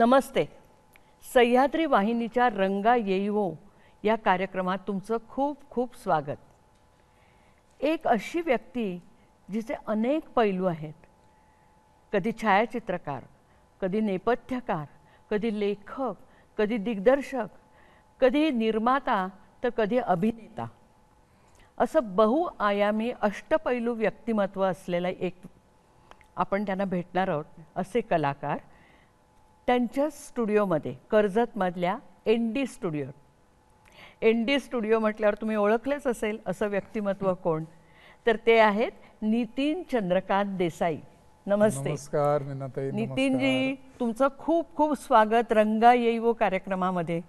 नमस्ते. सह्याद्री वाहिनीच्या रंगा येईवो हो या कार्यक्रमात तुमचं खूप खूप स्वागत. एक अशी व्यक्ती जिचे अनेक पैलू आहेत. कधी छायाचित्रकार कधी नेपथ्यकार कधी लेखक कधी दिग्दर्शक कधी निर्माता तर कधी अभिनेता. असं बहुआयामी अष्टपैलू व्यक्तिमत्व असलेला एक आपण त्यांना भेटणार आहोत असे कलाकार त्यांच्या स्टुडिओमध्ये कर्जतमधल्या N D studio N D studio म्हटल्यावर तुम्ही ओळखलेच असेल असं व्यक्तिमत्व कोण? तर ते आहेत नितीन चंद्रकांत देसाई. नमस्ते. नमस्कार नितीनजी तुमचं खूप खूप स्वागत रंगा येईवो कार्यक्रमामध्ये.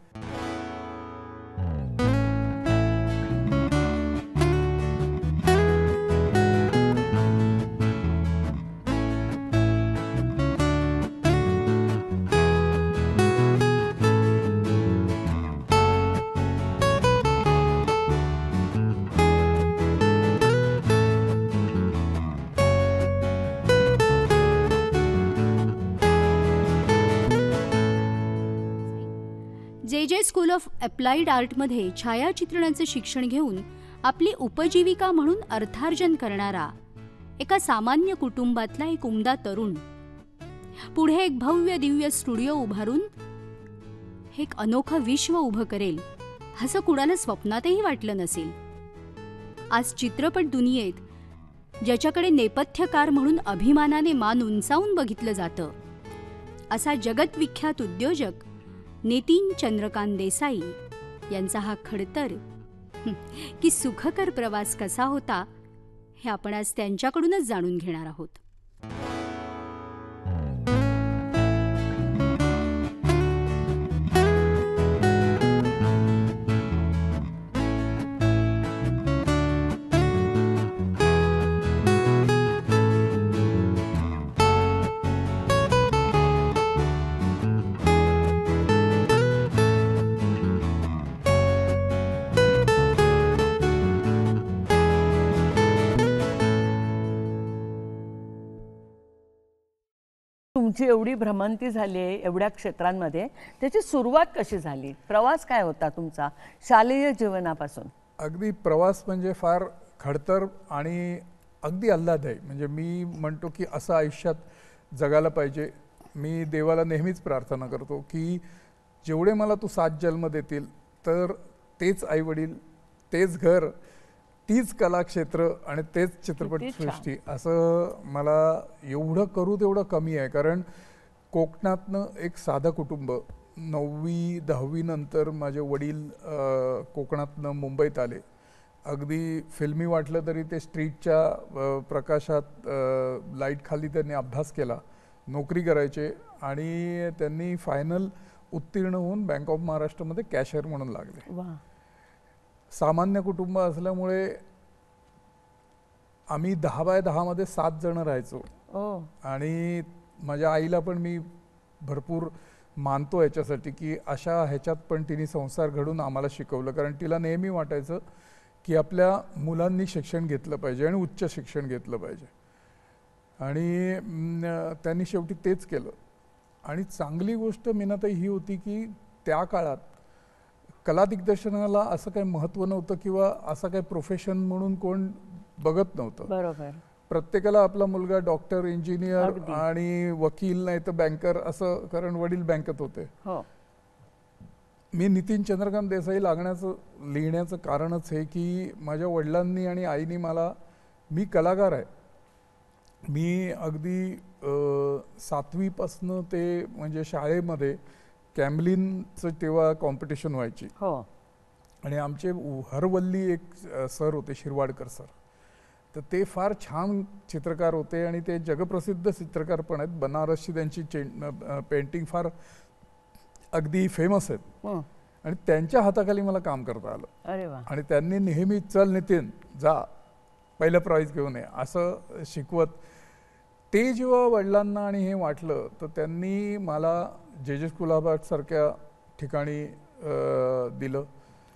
स्कूल ऑफ अप्लाइड आर्टमध्ये छायाचित्रणाचे शिक्षण घेऊन आपली उपजीविका म्हणून अर्थार्जन करणारा एका सामान्य कुटुंबातला एक उमदा तरुण. पुढे एक भव्य दिव्य स्टुडिओ उभारून एक अनोखं विश्व उभं करेल असं कुणाला स्वप्नातही वाटलं नसेल. आज चित्रपट दुनियेत ज्याच्याकडे नेपथ्यकार म्हणून अभिमानाने मान उंचावून बघितलं जातं असा जगतविख्यात उद्योजक नितीन चंद्रकांत देसाई यांचा हा खडतर की सुखकर प्रवास कसा होता हे आपण आज त्यांच्याकडूनच जाणून घेणार आहोत. तुमची एवढी भ्रमंती झाली आहे एवढ्या क्षेत्रांमध्ये त्याची सुरुवात कशी झाली? प्रवास काय होता तुमचा? शालेय जीवनापासून. अगदी प्रवास म्हणजे फार खडतर आणि अगदी आल्हाददायी. म्हणजे मी म्हणतो की असं आयुष्यात जगायला पाहिजे. मी देवाला नेहमीच प्रार्थना करतो की जेवढे मला तू सात जन्म देतील तर तेच आईवडील तेच घर तीच कलाक्षेत्र आणि तेच चित्रपट किती छान. सृष्टी असं मला एवढं करू तेवढं कमी आहे. कारण कोकणातनं एक साधं कुटुंब नववी दहावी नंतर माझे वडील कोकणातनं मुंबईत आले. अगदी फिल्मी वाटलं तरी ते स्ट्रीटच्या प्रकाशात लाइट खाली त्यांनी अभ्यास केला नोकरी करायचे आणि त्यांनी फायनल उत्तीर्ण होऊन बँक ऑफ महाराष्ट्रामध्ये कॅशियर म्हणून लागले. सामान्य कुटुंब असल्यामुळे आम्ही दहा बाय दहामध्ये सात जण राहायचो. आणि माझ्या आईला पण मी भरपूर मानतो याच्यासाठी की अशा ह्याच्यात पण तिने संसार घडून आम्हाला शिकवलं. कारण तिला नेहमी वाटायचं की आपल्या मुलांनी शिक्षण घेतलं पाहिजे आणि उच्च शिक्षण घेतलं पाहिजे. आणि त्यांनी शेवटी तेच केलं. आणि चांगली गोष्ट मीनाताई ही होती की त्या काळात कला दिग्दर्शनाला असं काही महत्त्व नव्हतं किंवा असं काही प्रोफेशन म्हणून कोण बघत नव्हतं. बरोबर. प्रत्येकाला आपला मुलगा डॉक्टर इंजिनियर. आणि वकील नाही तर बँकर असं कारण वडील बँकेत होते. हो. मी नितीन चंद्रकांत देसाई लागण्याचं लिहिण्याचं कारणच हे की माझ्या वडिलांनी आणि आईनी मला मी कलाकार आहे. मी अगदी सातवीपासनं ते म्हणजे शाळेमध्ये कॅमलिनचं तेव्हा कॉम्पिटिशन व्हायची. हो. आणि आमचे हरवल्ली एक सर होते शिरवाडकर सर. तर ते फार छान चित्रकार होते आणि ते जगप्रसिद्ध चित्रकार पण आहेत. बनारसची त्यांची पेंटिंग फार अगदी फेमस आहेत. हं. आणि त्यांच्या हाताखाली मला काम करता आलं. आणि त्यांनी नेहमी चल नितीन जा. पहिलं प्राईज घेऊन ये. असं शिकवत. ते जेव्हा वडिलांना आणि हे वाटलं तर त्यांनी मला जे जे स्कुलाबाद सारख्या ठिकाणी दिलं.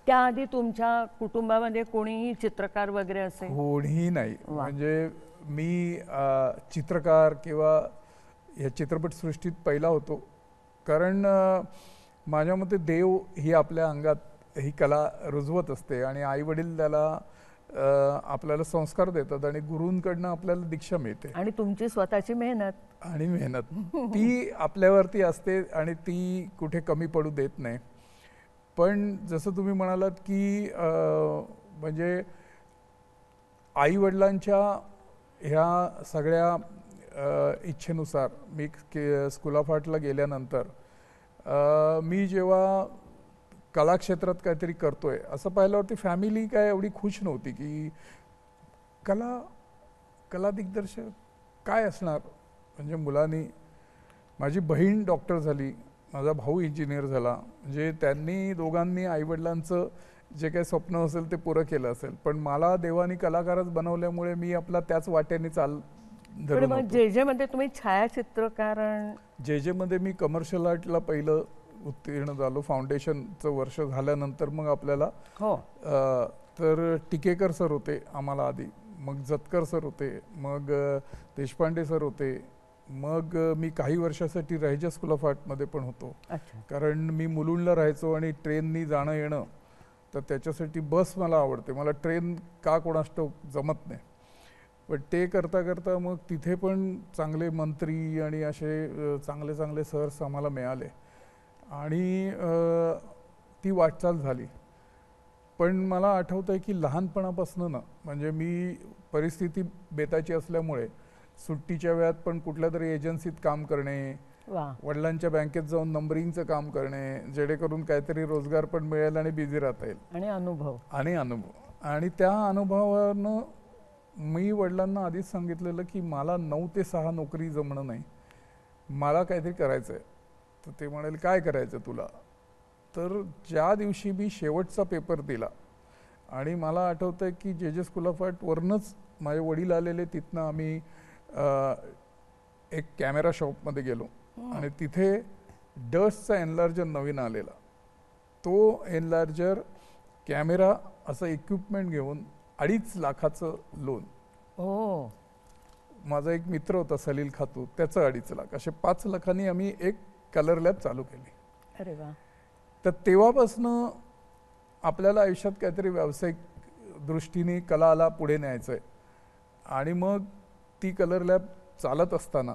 त्याआधी तुमच्या कुटुंबामध्ये कोणीही चित्रकार वगैरे असे कोणीही नाही. म्हणजे मी चित्रकार किंवा या चित्रपटसृष्टीत पहिला होतो. कारण माझ्या मते देव ही आपल्या अंगात ही कला रुजवत असते आणि आई वडील त्याला आपल्याला संस्कार देतात आणि गुरूंकडनं आपल्याला दीक्षा मिळते. आणि तुमची स्वतःची मेहनत. आणि मेहनत. ती आपल्यावरती असते आणि ती कुठे कमी पडू देत नाही. पण जसं तुम्ही म्हणालात की म्हणजे आई वडिलांच्या ह्या सगळ्या इच्छेनुसार मी स्कूल ऑफ आर्टला गेल्यानंतर मी जेव्हा कलाक्षेत्रात काहीतरी करतोय. असं पाहिल्यावरती फॅमिली काय एवढी खुश नव्हती की कला कला दिग्दर्शक काय असणार? म्हणजे मुलांनी माझी बहीण डॉक्टर झाली माझा भाऊ इंजिनियर झाला म्हणजे त्यांनी दोघांनी आईवडिलांचं जे काही स्वप्न असेल ते पुरं केलं असेल. पण मला देवानी कलाकारच बनवल्यामुळे मी आपला त्याच वाट्याने चाल. जे जे मध्ये तुम्ही छायाचित्रकारण जे जे मध्ये मी कमर्शियल आर्टला पहिलं उत्तीर्ण झालो. फाउंडेशनचं वर्ष झाल्यानंतर मग आपल्याला हो. तर टिकेकर सर होते आम्हाला आधी. मग जतकर सर होते. मग देशपांडे सर होते. मग मी काही वर्षासाठी रायजा स्कूल ऑफ आर्टमध्ये पण होतो. कारण मी मुलुंडला राहायचो आणि ट्रेननी जाणं येणं तर त्याच्यासाठी बस मला आवडते. मला ट्रेन का कोणाष्ट जमत नाही. पण ते करता करता मग तिथे पण चांगले मंत्री आणि असे चांगले चांगले सर्स आम्हाला मिळाले. आणि ती वाटचाल झाली. पण मला आठवतं आहे की लहानपणापासून ना म्हणजे मी परिस्थिती बेताची असल्यामुळे सुट्टीच्या वेळात पण कुठल्या तरी एजन्सीत काम करणे वडिलांच्या बँकेत जाऊन नंबरिंगचं काम करणे जेणेकरून काहीतरी रोजगार पण मिळेल आणि बिझी राहता येईल. आणि अनुभव. आणि अनुभव. आणि त्या अनुभवानं मी वडिलांना आधीच सांगितलेलं की मला नऊ ते सहा नोकरी जमणं नाही. मला काहीतरी करायचं आहे तर ते म्हणाले काय करायचं तुला? तर ज्या दिवशी मी शेवटचा पेपर दिला आणि मला आठवतं आहे की जे जे स्कूल ऑफ आर्टवरनंच माझे वडील आलेले तिथनं आम्ही एक कॅमेरा शॉपमध्ये गेलो आणि तिथे डस्टचा एनलार्जर नवीन आलेला. तो एनलार्जर कॅमेरा असं इक्विपमेंट घेऊन अडीच लाखाचं लोन. हो. माझा एक मित्र होता सलील खातू त्याचं अडीच लाख. असे पाच लाखांनी आम्ही एक कलर लॅब चालू केली. अरे वा. तर तेव्हापासनं आपल्याला आयुष्यात काहीतरी व्यावसायिक दृष्टीने कलाला पुढे न्यायचं आहे आणि मग ती कलर लॅब चालत असताना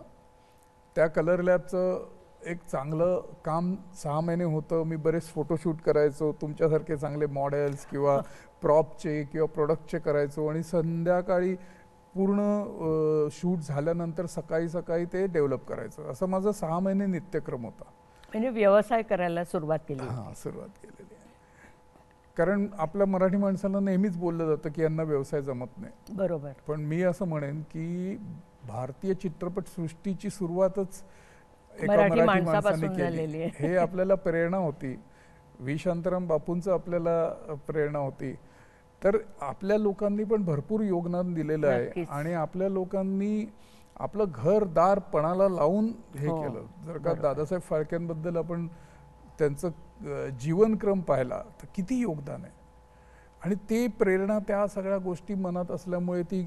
त्या कलर लॅबचं एक चांगलं काम सहा महिने होतं. मी बरेच फोटोशूट करायचो तुमच्यासारखे चांगले मॉडेल्स किंवा प्रॉपचे किंवा प्रोडक्टचे करायचो. आणि संध्याकाळी पूर्ण शूट झाल्यानंतर सकाळी सकाळी ते डेव्हलप करायचं. असं माझं सहा महिने नित्यक्रम होता. म्हणजे व्यवसाय करायला सुरुवात केली. हा सुरुवात केलेली आहे. कारण आपल्या मराठी माणसाला नेहमीच बोललं जातं की यांना व्यवसाय जमत नाही. बरोबर. पण मी असं म्हणेन की भारतीय चित्रपट सृष्टीची सुरुवातच एका मराठी माणसाने केली. हे आपल्याला प्रेरणा होती. व्ही शांताराम बापूंचं आपल्याला प्रेरणा होती. तर आपल्या लोकांनी पण भरपूर योगदान दिलेलं आहे. आणि आपल्या लोकांनी आपलं घर दार पणाला लावून हे हो, केलं. जर का. दादासाहेब फाळक्यांबद्दल आपण त्यांचं जीवनक्रम पाहिला तर किती योगदान आहे. आणि ते प्रेरणा त्या सगळ्या गोष्टी मनात असल्यामुळे ती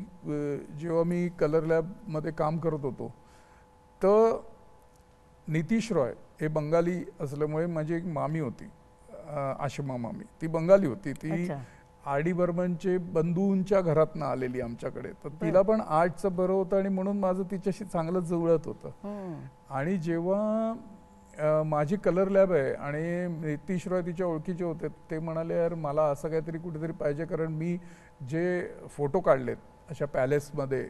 जेव्हा मी कलर लॅबमध्ये काम करत होतो तर नितीश रॉय हे बंगाली असल्यामुळे माझी एक मामी होती आशिमा मामी. ती बंगाली होती. ती अच्छा. आर डी बर्मनचे बंधूंच्या घरातनं आलेली आमच्याकडे. तर तिला पण आर्टचं बरं होतं आणि म्हणून माझं तिच्याशी चांगलं जुळत होतं. हम्म. आणि जेव्हा माझी कलर लॅब आहे आणि नितीश रॉय तिच्या ओळखीचे होते ते म्हणाले यार मला असं काहीतरी कुठेतरी पाहिजे कारण मी जे फोटो काढलेत अशा पॅलेसमध्ये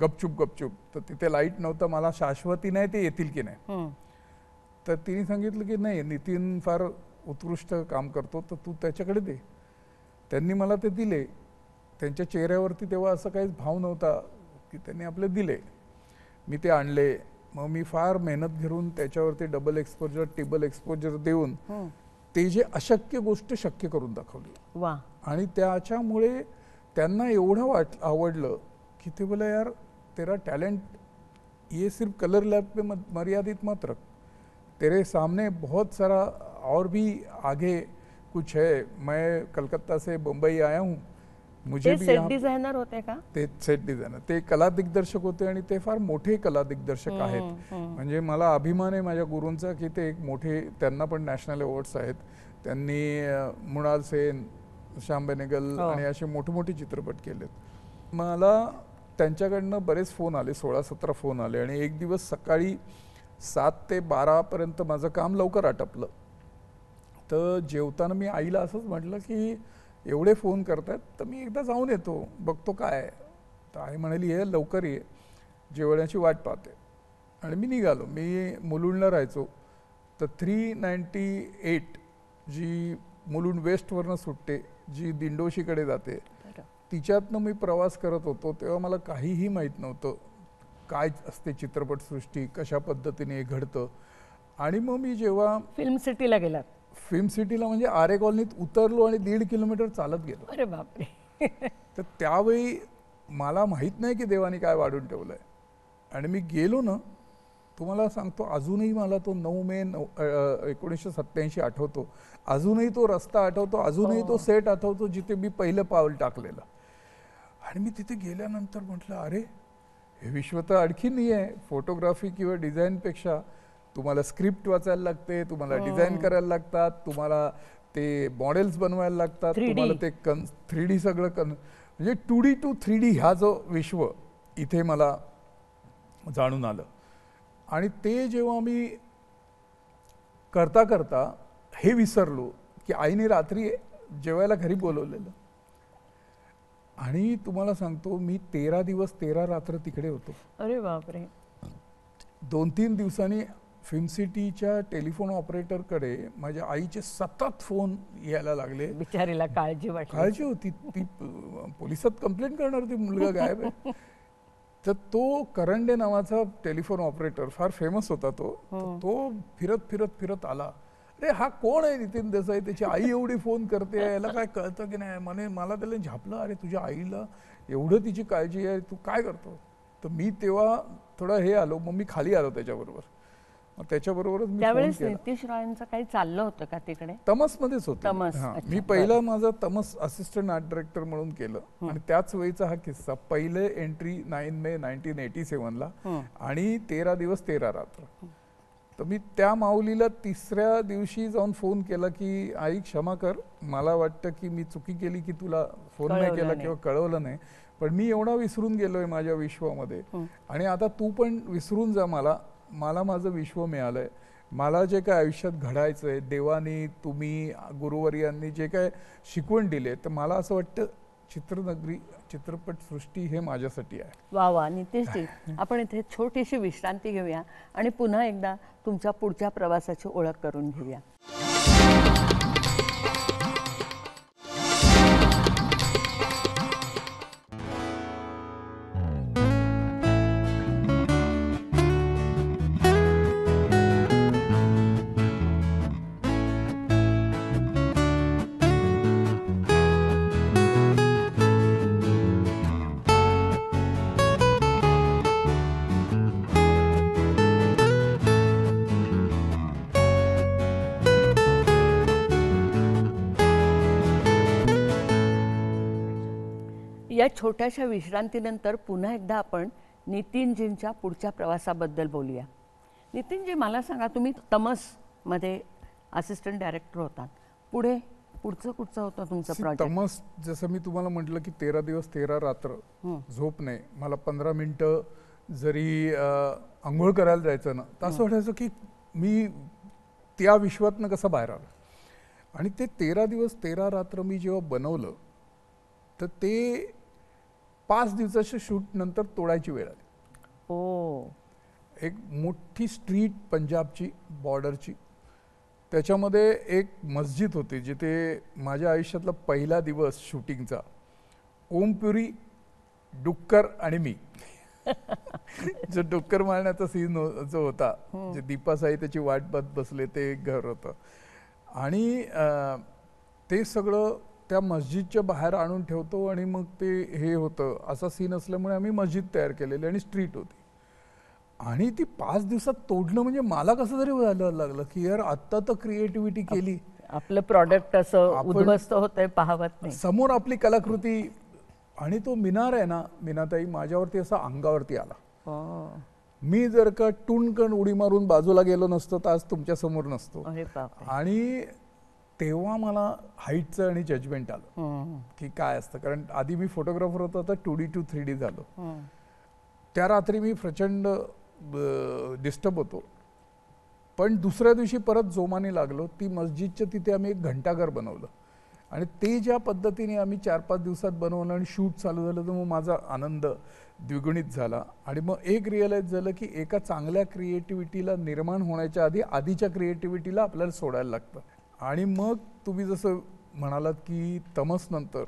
गपचूप गपचूप तर तिथे लाइट नव्हतं मला शाश्वती नाही ते येतील की नाही. तर तिने सांगितलं की नाही नितीन फार उत्कृष्ट काम करतो तर तू त्याच्याकडे दे. त्यांनी मला ते दिले. त्यांच्या चेहऱ्यावरती तेव्हा असं काहीच भाव नव्हता की त्यांनी आपले दिले. मी ते आणले. मग मी फार मेहनत घेऊन त्याच्यावरती डबल एक्सपोजर टेबल एक्सपोजर देऊन हं. ते जे अशक्य गोष्ट शक्य करून दाखवली. वा. आणि त्याच्यामुळे त्यांना एवढं वाट आवडलं की ते बोला यार तेरा टैलेंट ये सिर्फ कलर लैब पे मर्यादित मत रख तेरे सामने बहुत सारा और भी आगे कुछ है। मैं कलकत्ता से मुंबई आया हूँ। मुझे भी सेट डिझायनर होते का? ते सेट डिझायनर ते कला दिग्दर्शक होते आणि ते फार मोठे कला दिग्दर्शक आहेत. म्हणजे मला अभिमान आहे माझ्या गुरूंचा की ते एक मोठे त्यांना पण नॅशनल अवॉर्ड्स आहेत. त्यांनी मृणाल सेन श्याम बेनेगल हो. आणि असे मोठे मोठे चित्रपट केलेत. मला त्यांच्याकडनं बरेच फोन आले सोळा सतरा फोन आले आणि एक दिवस सकाळी सात ते बारापर्यंत माझं काम लवकर आटपलं. तर जेवताना मी आईला असंच म्हटलं की एवढे फोन करतायत तर मी एकदा जाऊन येतो बघतो काय आहे. तर आई म्हणाली ये लवकर ये जेवणाची वाट पाहते. आणि मी निघालो. मी मुलुंडला राहायचो. तर थ्री नाईन्टी एट जी मुलुंड वेस्टवरनं सुटते जी दिंडोशीकडे जाते. तिच्यातनं मी प्रवास करत होतो तेव्हा मला काहीही माहीत नव्हतं काय असते चित्रपटसृष्टी कशा पद्धतीने हे घडतं. आणि मग मी जेव्हा फिल्म सिटीला गेलात? फिल्म सिटीला म्हणजे आरे कॉलनीत उतरलो आणि दीड किलोमीटर चालत गेलो. अरे बापरे. तर त्यावेळी मला माहीत नाही की देवाने काय वाढून ठेवलं आहे आणि मी गेलो ना तुम्हाला सांगतो अजूनही मला तो नऊ मे नऊ एकोणीसशे सत्त्याऐंशी आठवतो. अजूनही तो रस्ता आठवतो अजूनही तो हो. सेट आठवतो जिथे मी पहिलं पाऊल टाकलेलं. आणि मी तिथे गेल्यानंतर म्हटलं अरे हे विश्व तर आणखी नाही आहे फोटोग्राफी किंवा डिझाईनपेक्षा तुम्हाला स्क्रिप्ट वाचायला लागते तुम्हाला हो. डिझाईन करायला लागतात तुम्हाला ते मॉडेल्स बनवायला लागतात 3D. तुम्हाला ते कन थ्री डी सगळं कन म्हणजे two D to three D ह्या जो विश्व इथे मला जाणून आलं आणि ते जेव्हा मी करता करता हे विसरलो की आईने रात्री जेवायला घरी बोलवलेलं आणि तुम्हाला सांगतो मी तेरा दिवस तेरा रात्र तिकडे होतो अरे बापरे दोन तीन दिवसांनी फिल्म सिटीच्या टेलिफोन ऑपरेटरकडे माझ्या आईचे सतत फोन यायला लागले. बिचारीला काळजी वाटली. काळजी होती. ती पोलिसात कंप्लेंट करणार ती मुलगा गायब आहे. तर तो करंडे नावाचा टेलिफोन ऑपरेटर फार फेमस होता तो हं. तो फिरत फिरत फिरत आला. अरे हा कोण आहे नितीन देसाई? त्याची आई एवढी फोन करते याला काय कळतं की नाही? म्हणे मला त्याला झापलं. अरे तुझ्या आईला एवढं तिची काळजी आहे तू काय करतो? तर मी तेव्हा थोडं हे आलो मग मी खाली आलो त्याच्याबरोबर. मग त्याच्याबरोबरच त्यावेळेस नितीश रायांचं काही चाललं होतं का तिकडे? तमसमध्येच होतो. मी. पहिला माझा तमस असिस्टंट आर्ट डिरेक्टर म्हणून केलं. आणि त्याच वेळीचा हा किस्सा. पहिले entry nine May nineteen eighty सेवनला. आणि तेरा दिवस तेरा रात्र. तर मी त्या माऊलीला तिसऱ्या दिवशी जाऊन फोन केला की आई क्षमा कर. मला वाटतं की मी चुकी केली की तुला फोन नाही केला. किंवा कळवलं नाही. पण मी एवढा विसरून गेलोय माझ्या विश्वामध्ये. आणि आता तू पण विसरून जा मला. मला माझं विश्व मिळालंय. मला जे काय आयुष्यात घडायचं आहे देवानी तुम्ही गुरुवर्यांनी जे काय शिकवण दिले तर मला असं वाटतं चित्रनगरी चित्रपटसृष्टी हे माझ्यासाठी आहे. वा वा नितीशजी आपण इथे छोटीशी विश्रांती घेऊया आणि पुन्हा एकदा तुमच्या पुढच्या प्रवासाची ओळख करून घेऊया. या छोट्याशा विश्रांतीनंतर पुन्हा एकदा आपण नितीनजींच्या पुढच्या प्रवासाबद्दल बोलूया. नितीनजी मला सांगा तुम्ही तमसमध्ये असिस्टंट डायरेक्टर होतात. पुढे पुढचं कुठचं होतं तुमचं प्रोजेक्ट तमस जसं मी तुम्हाला म्हटलं की तेरा दिवस तेरा रात्र झोप नाही. मला पंधरा मिनटं जरी आंघोळ करायला जायचं ना तर असं वाटायचं की मी त्या विश्वातनं कसं बाहेर आलो? आणि ते तेरा दिवस तेरा रात्र मी जेव्हा बनवलं तर ते पाच दिवसाच्या शूट नंतर तोडायची वेळ आली. ओ. एक मोठी स्ट्रीट पंजाबची बॉर्डरची. त्याच्यामध्ये एक मस्जिद होती जिथे माझ्या आयुष्यातला पहिला दिवस शूटिंगचा. ओमपुरी डुक्कर आणि मी. जो डुक्कर मारण्याचा सीन जो होता जे दीपासाई त्याची वाट पाहत बसले ते एक घर होतं. आणि ते सगळं त्या मस्जिदच्या बाहेर आणून ठेवतो आणि मग ते हे होतं. असा सीन असल्यामुळे आम्ही मस्जिद तयार केलेली आणि स्ट्रीट होती. आणि ती पाच दिवसात तोडणं म्हणजे मला कसं तरी व्हायला लागलं की यार आत्ता तर क्रिएटिव्हिटी केली. आपलं प्रॉडक्ट असं उद्ध्वस्त होतंय पाहवत नाही. समोर आपली कलाकृती आणि तो मिनार आहे ना मीनाताई माझ्यावरती असा अंगावरती आला. हो. मी जर का टुणकण उडी मारून बाजूला गेलो नसतो तर आज तुमच्यासमोर नसतो. आणि तेव्हा मला हाईटचं आणि जजमेंट आलं. की काय असतं? कारण आधी मी फोटोग्राफर होतो आता two D to three D झालो. त्या रात्री मी प्रचंड डिस्टर्ब होतो. पण दुसऱ्या दिवशी परत जोमाने लागलो ती मस्जिदच्या तिथे आम्ही एक घंटाघर बनवलं. आणि ते ज्या पद्धतीने आम्ही चार पाच दिवसात बनवलं आणि शूट चालू झालं तर मग माझा आनंद द्विगुणित झाला. आणि मग एक रिअलाईज झालं की एका चांगल्या क्रिएटिव्हिटीला निर्माण होण्याच्या आधी आधीच्या क्रिएटिव्हिटीला आपल्याला सोडायला लागतं. आणि मग तुम्ही जसं म्हणालात की तमसनंतर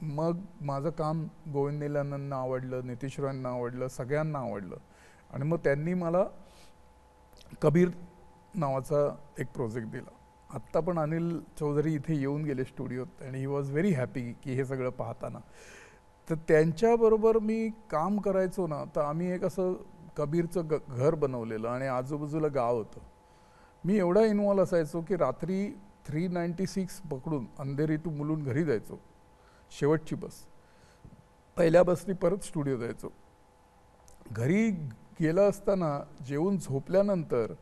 मग माझं काम गोविंद निलानंदना आवडलं नितीश रॉयंना आवडलं सगळ्यांना आवडलं. आणि मग त्यांनी मला कबीर नावाचा एक प्रोजेक्ट दिला. आत्ता पण अनिल चौधरी इथे येऊन गेले स्टुडिओत आणि ही वॉज व्हेरी हॅपी की हे सगळं पाहताना. तर त्यांच्याबरोबर मी काम करायचो ना तर आम्ही एक असं कबीरचं ग घर बनवलेलं आणि आजूबाजूला गाव होतं. मी एवढा इन्वॉल्व असायचो की रात्री थ्री नाईन्टी सिक्स पकडून अंधेरी टू मुलून घरी जायचो. शेवटची बस. पहिल्या बसनी परत स्टुडिओ जायचो. घरी गेलं असताना जेवून झोपल्यानंतर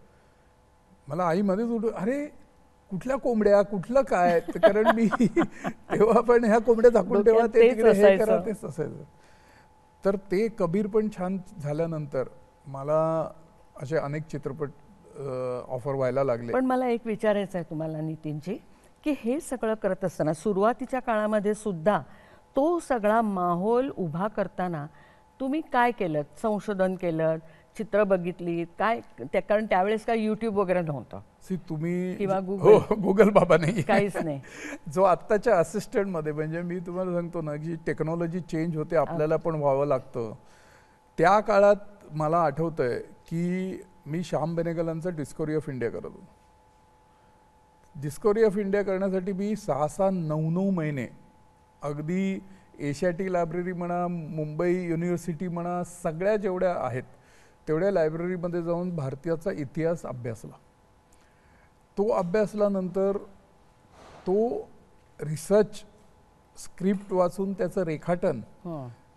मला आई मध्येच उठ अरे कुठल्या कोंबड्या? कुठलं काय? कारण मी तेव्हा पण ह्या कोंबड्या झाकून तेव्हा ते हे करा. तेच असायचं. तर ते कबीर पण छान झाल्यानंतर मला असे अनेक चित्रपट ऑफर व्हायला लागले. पण मला एक विचारायचं आहे तुम्हाला नितीनजी की हे सगळं करत असताना सुरुवातीच्या काळामध्ये सुद्धा तो सगळा माहोल उभा करताना तुम्ही काय केलं? संशोधन केलं? चित्र बघितली काय त्या कारण त्यावेळेस काय यूट्यूब वगैरे नव्हतं. सी तुम्ही किंवा. हो गुगल बाबा नाही काहीच नाही. जो आत्ताच्या असिस्टंटमध्ये म्हणजे मी तुम्हाला सांगतो ना की टेक्नॉलॉजी चेंज होते आपल्याला पण व्हावं लागतं. त्या काळात मला आठवतंय की मी श्याम बेनेगलांचा डिस्कवरी ऑफ इंडिया करत होतो डिस्कवरी ऑफ इंडिया करण्यासाठी मी सहा सहा नऊ नऊ महिने अगदी एशियाटिक लायब्ररी म्हणा मुंबई युनिव्हर्सिटी म्हणा सगळ्या जेवढ्या आहेत तेवढ्या लायब्ररीमध्ये जाऊन भारतीयाचा इतिहास अभ्यासला तो अभ्यासल्यानंतर तो रिसर्च स्क्रिप्ट वाचून त्याचं रेखाटन.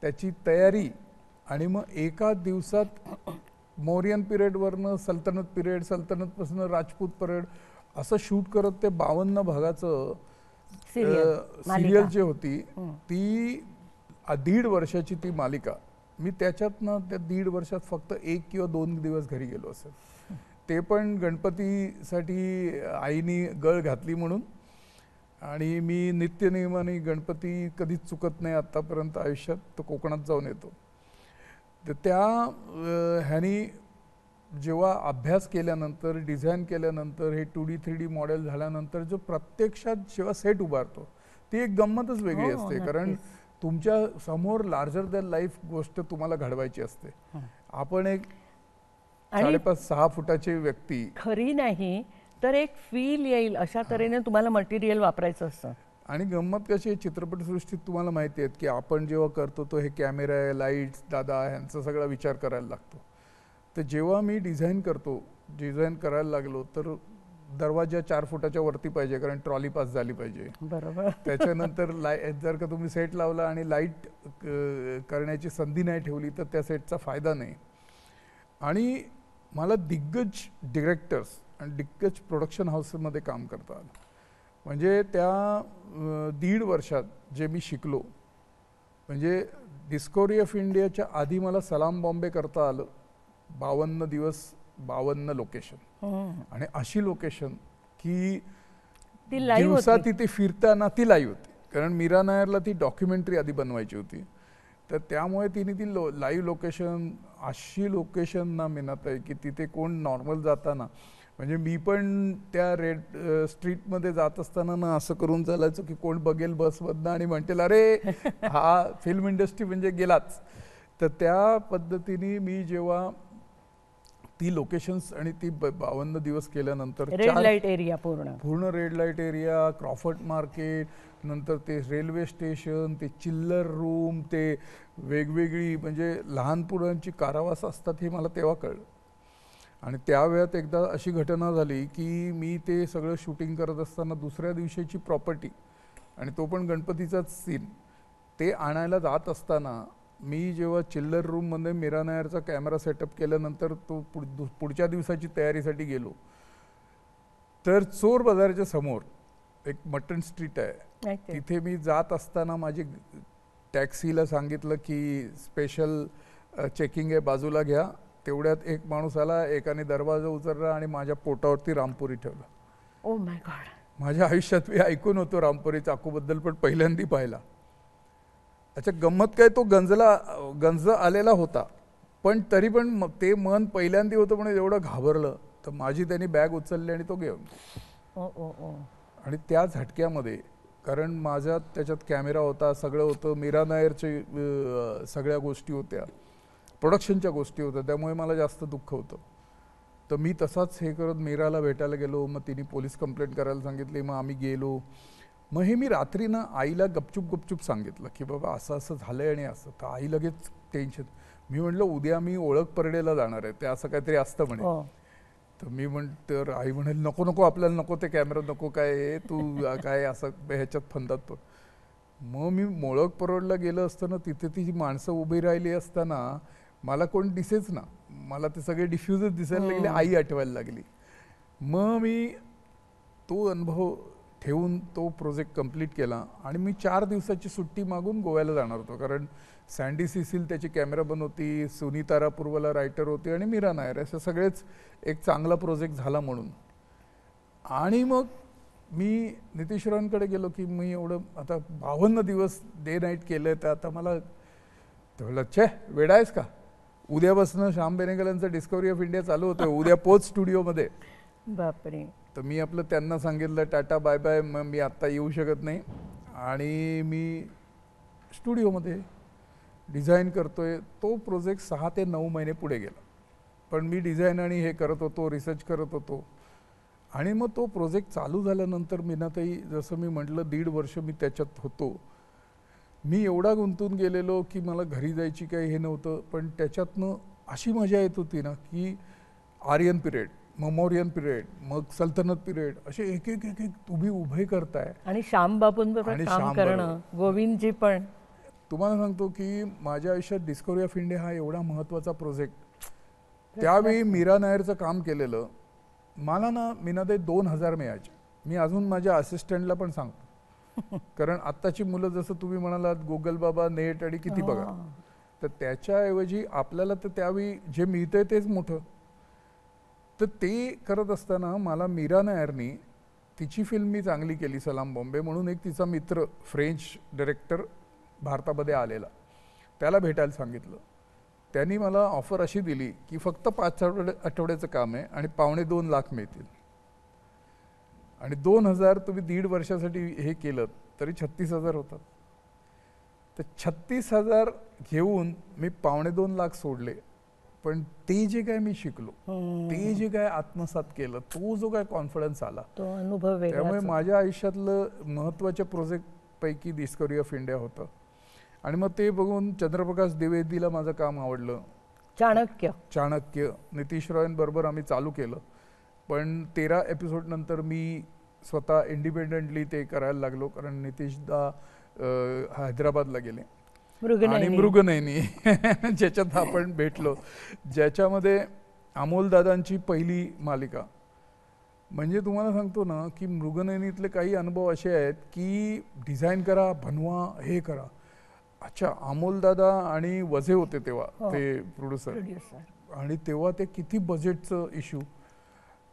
त्याची तयारी आणि मग एका दिवसात मौर्यन पिरियडवरनं सल्तनत पिरियड सल्तनतपासून राजपूत पिरियड असं शूट करत ते बावन्न भागाचं सिरियल. जी होती. ती दीड वर्षाची ती मालिका मी त्याच्यातनं त्या दीड वर्षात फक्त एक किंवा दोन दिवस घरी गेलो असेल ते पण गणपतीसाठी आईनी गळ घातली म्हणून आणि मी नित्यनियमाने गणपती कधीच चुकत नाही आत्तापर्यंत आयुष्यात तो कोकणात जाऊन येतो तर त्या ह्यानी जेव्हा अभ्यास केल्यानंतर डिझाईन केल्यानंतर हे two D three D model झाल्यानंतर जो प्रत्यक्षात जेव्हा सेट उभारतो ती एक गंमतच वेगळी हो, असते. कारण. तुमच्यासमोर लार्जर दॅन लाईफ गोष्ट तुम्हाला घडवायची असते. हं. आपण एक साडेपाच सहा फुटाची व्यक्ती खरी नाही तर एक फील येईल. अशा तऱ्हेने तुम्हाला मटेरियल वापरायचं असतं. आणि गंमत कशी आहे चित्रपटसृष्टीत तुम्हाला माहिती आहेत की आपण जेव्हा करतो तो हे कॅमेरा लाईट्स दादा ह्यांचा सगळा विचार करायला लागतो. तर जेव्हा मी डिझाईन करतो डिझाईन करायला लागलो तर दरवाजा चार फुटाच्या वरती पाहिजे कारण ट्रॉली पास झाली पाहिजे. बरोबर. त्याच्यानंतर लाय जर का तुम्ही सेट लावला आणि लाइट करण्याची संधी नाही ठेवली तर त्या सेटचा फायदा नाही. आणि मला दिग्गज डिरेक्टर्स आणि दिग्गज प्रोडक्शन हाऊसमध्ये काम करता आलं म्हणजे त्या दीड वर्षात जे मी शिकलो म्हणजे डिस्कवरी ऑफ इंडियाच्या आधी मला सलाम बॉम्बे करता आलं बावन्न दिवस बावन्न लोकेशन हं. आणि अशी लोकेशन की दिवसा तिथे फिरताना ती लाईव्ह होती. कारण मीरा नायरला ती डॉक्युमेंटरी आधी बनवायची होती. तर त्यामुळे तिने ती लो लाईव्ह लोकेशन अशी लोकेशन ना मिळत आहे की तिथे कोण नॉर्मल जाताना म्हणजे मी पण त्या रेड स्ट्रीटमध्ये जात असताना ना असं करून चालायचो की कोण बघेल बसमधनं आणि म्हणतील अरे हा फिल्म इंडस्ट्री म्हणजे गेलाच. तर त्या पद्धतीने मी जेव्हा ती लोकेशन्स आणि ती बावन्न दिवस केल्यानंतर रेड लाइट एरिया पूर्ण. पूर्ण red light area Crawford market नंतर ते रेल्वे स्टेशन ते चिल्लर रूम ते वेगवेगळी म्हणजे लहान मुलांची कारावास असतात हे मला तेव्हा कळलं. आणि त्या वेळात एकदा अशी घटना झाली की मी ते सगळं शूटिंग करत असताना दुसऱ्या दिवशीची प्रॉपर्टी आणि तो पण गणपतीचाच सीन ते आणायला जात असताना मी जेव्हा चिल्लर रूममध्ये मीरा नायरचा कॅमेरा सेटअप केल्यानंतर तो पुढच्या दिवसाची तयारीसाठी गेलो. तर चोर बाजाराच्या समोर एक मटन स्ट्रीट आहे. तिथे मी जात असताना माझी टॅक्सीला सांगितलं की स्पेशल चेकिंग आहे बाजूला घ्या. तेवढ्यात एक माणूस आला एकाने दरवाजा उचलला आणि माझ्या पोटावरती रामपुरी ठेवला. ओ माय गॉड माझ्या आयुष्यात मी ऐकून होतो रामपुरी चाकूबद्दल पण पहिल्यांदा पाहिला. अच्छा गंमत काय तो गंजला गंज आलेला होता. पण तरी पण ते मन पहिल्यांदा होतं म्हणून एवढं घाबरलं. तर माझी त्यांनी बॅग उचलली आणि तो घेऊन ओ ओ ओ आणि त्या झटक्यामध्ये कारण माझ्या त्याच्यात कॅमेरा होता सगळं होतं मीरा नायरचे सगळ्या गोष्टी होत्या. प्रोडक्शनच्या गोष्टी होत्या त्यामुळे मला जास्त दुःख होतं. तर मी तसाच हे करत मीराला भेटायला गेलो मग तिने पोलीस कंप्लेंट करायला सांगितली मग आम्ही गेलो. मग हे मी रात्री ना आईला गपचूप गपचूप सांगितलं की बाबा असं असं झालंय आणि असं. तर आई लगेच टेन्शन मी म्हटलं उद्या मी ओळख परडेला जाणार आहे ते असं काहीतरी असतं म्हणे. हो. तर मी म्हण तर आई म्हणाल नको नको आपल्याला नको ते कॅमेरा नको काय आहे, तू काय असं ह्याच्यात फंदात पड. मग मी मोळक परवडला गेलं असताना तिथे ती जी माणसं उभी राहिली असताना मला कोण दिसेच ना. मला ते सगळे डिफ्युजच दिसायला लागले आई आठवायला लागली. मग मी तो अनुभव ठेवून तो प्रोजेक्ट कंप्लीट केला आणि मी चार दिवसाची सुट्टी मागून गोव्याला जाणार होतो. कारण सँडी सिसिल त्याची कॅमेरा बनवती सुनीता रापूरवाला रायटर होती आणि मीरा नायर. असं सगळेच एक चांगला प्रोजेक्ट झाला म्हणून. आणि मग मी नितीशरावांकडे गेलो की मी एवढं आता बावन्न दिवस डे नाईट केलं तर आता मला तर छे वेडा आहेस का? उद्यापासून श्याम बेनेगल यांचं डिस्कवरी ऑफ इंडिया चालू होतं उद्या पोच स्टुडिओमध्ये. बापरे. तर मी आपलं त्यांना सांगितलं टाटा बाय बाय मग मी आत्ता येऊ शकत नाही. आणि मी स्टुडिओमध्ये डिझाईन करतोय. तो प्रोजेक्ट सहा ते नऊ महिने पुढे गेला. पण मी डिझाईन आणि हे करत होतो रिसर्च करत होतो. आणि मग तो प्रोजेक्ट चालू झाल्यानंतर मीनाताई जसं मी म्हटलं दीड वर्ष मी त्याच्यात होतो. मी एवढा गुंतून गेलेलो की मला घरी जायची काही हे नव्हतं पण त्याच्यातनं अशी मजा येत होती ना की आर्यन पिरियड ममोरियन पिरियड मग सल्तनत पिरियड असे एक एक एक एक तुम्ही उभे करताय. आणि श्याम बापूंबरोबर आणि काम श्याम करणं गोविंदजी पण. तुम्हाला सांगतो की माझ्या आयुष्यात डिस्कवरी ऑफ इंडिया हा एवढा महत्त्वाचा प्रोजेक्ट. त्यावेळी मीरा नायरचं काम केलेलं मला ना मीनादे दोन हजार मिळायचे. मी अजून माझ्या असिस्टंटला पण सांगतो. कारण आत्ताची मुलं जसं तुम्ही म्हणालात गुगल बाबा नेट आणि किती बघा. हा. तर त्याच्याऐवजी आपल्याला तर त्यावेळी जे मिळतंय तेच मोठं. तर ते करत असताना मला मीरा नायरनी तिची फिल्म मी चांगली केली सलाम बॉम्बे म्हणून एक तिचा मित्र फ्रेंच डायरेक्टर भारतामध्ये आलेला. त्याला भेटायला सांगितलं. त्यांनी मला ऑफर अशी दिली की फक्त पाच आठवडे आठवड्याचं काम आहे आणि पावणे दोन लाख मिळतील. आणि दोन हजार तुम्ही दीड वर्षासाठी हे केलं तरी छत्तीस हजार होतात. तर छत्तीस हजार घेऊन मी पावणे दोन लाख सोडले पण ते जे काय मी शिकलो. ते जे काय आत्मसात केलं तो जो काय कॉन्फिडन्स आला तो अनुभव त्यामुळे माझ्या आयुष्यातलं महत्त्वाच्या प्रोजेक्टपैकी डिस्कवरी ऑफ इंडिया होतं. आणि मग ते बघून चंद्रप्रकाश द्विवेदीला माझं काम आवडलं. चाणक्य. चाणक्य. नितीश रॉयनबरोबर आम्ही चालू केलं. पण तेरा एपिसोड नंतर मी स्वतः इंडिपेंडेंटली ते करायला लागलो कारण नितीशदा हैदराबादला गेले. आणि मृगनयनी. ज्याच्यात आपण भेटलो. ज्याच्यामध्ये अमोलदादांची पहिली मालिका. म्हणजे तुम्हाला सांगतो ना की मृगनयनीतले काही अनुभव असे आहेत की डिझाईन करा बनवा हे करा. अच्छा अमोलदादा आणि वझे होते तेव्हा हो. ते प्रोड्युसर प्रोड्युसर आणि तेव्हा ते किती बजेटचं इश्यू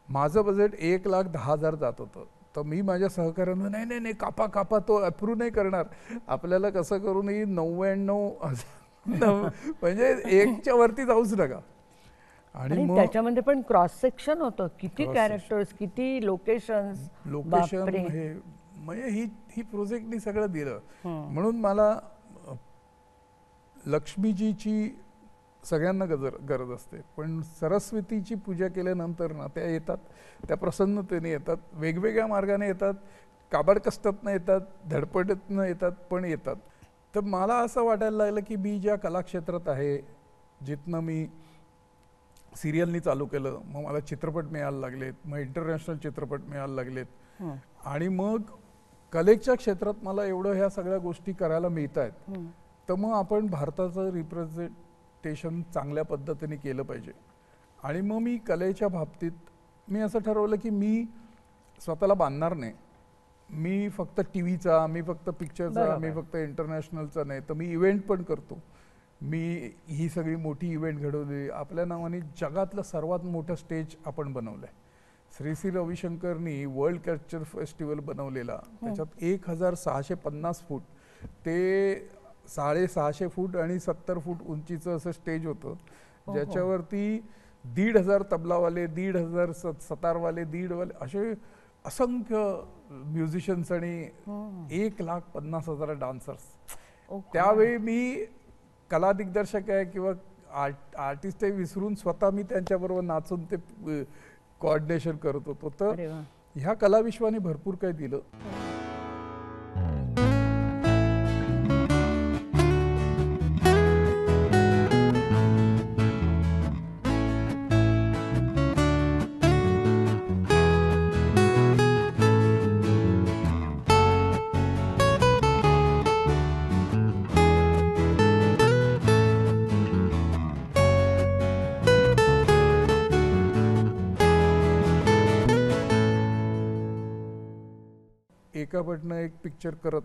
माझं बजेट एक लाख दहा हजार जात होतं. तर मी माझ्या सहकार्यांना नाही नाही नाही कापा कापा तो अप्रूव्ह नाही करणार. आपल्याला कसं करूनही नव्याण्णव म्हणजे एकच्या वरती जाऊच नका. आणि त्याच्यामध्ये पण क्रॉस सेक्शन होतं. किती कॅरेक्टर्स किती लोकेशन्स लोकेशन हे म्हणजे ही ही प्रोजेक्टनी सगळं दिलं. म्हणून मला लक्ष्मीजीची सगळ्यांना गजर गरज असते. पण सरस्वतीची पूजा केल्यानंतर ना त्या येतात त्या प्रसन्नतेने येतात वेगवेगळ्या मार्गाने येतात काबाड कष्टातनं येतात धडपडतनं येतात पण येतात. तर मला असं वाटायला लागलं की मी ज्या कलाक्षेत्रात आहे जिथनं मी सिरियलनी चालू केलं मग मला चित्रपट मिळायला लागलेत मग इंटरनॅशनल चित्रपट मिळायला लागलेत. आणि मग कलेच्या क्षेत्रात मला एवढं ह्या सगळ्या गोष्टी करायला मिळत आहेत तर मग आपण भारताचं रिप्रेझेंटेशन चांगल्या पद्धतीने केलं पाहिजे. आणि मग मी कलेच्या बाबतीत मी असं ठरवलं की मी स्वतःला बांधणार नाही. मी फक्त टी व्हीचा मी फक्त पिक्चरचा. मी फक्त इंटरनॅशनलचा नाही तर मी इव्हेंट पण करतो. मी ही सगळी मोठी इव्हेंट घडवली. आपल्या नावाने जगातलं सर्वात मोठं स्टेज आपण बनवलं आहे श्री श्री रविशंकरनी वर्ल्ड कल्चर फेस्टिवल बनवलेला. त्याच्यात एक हजार सहाशे पन्नास फूट. ते साडेसहाशे फूट आणि सत्तर फूट उंचीचं असं स्टेज होतं. ज्याच्यावरती दीड हजार तबलावाले दीड हजार सतारवाले दीड वाले असे असंख्य म्युझिशियन्स आणि एक लाख पन्नास हजार डान्सर्स त्यावेळी मी कला दिग्दर्शक आहे किंवा आर्ट आर्टिस्ट आहे विसरून स्वतः मी त्यांच्याबरोबर नाचून ते कोऑर्डिनेशन करत होतो. तर ह्या कलाविश्वाने भरपूर काही दिलं. एका पटनं एक पिक्चर करत.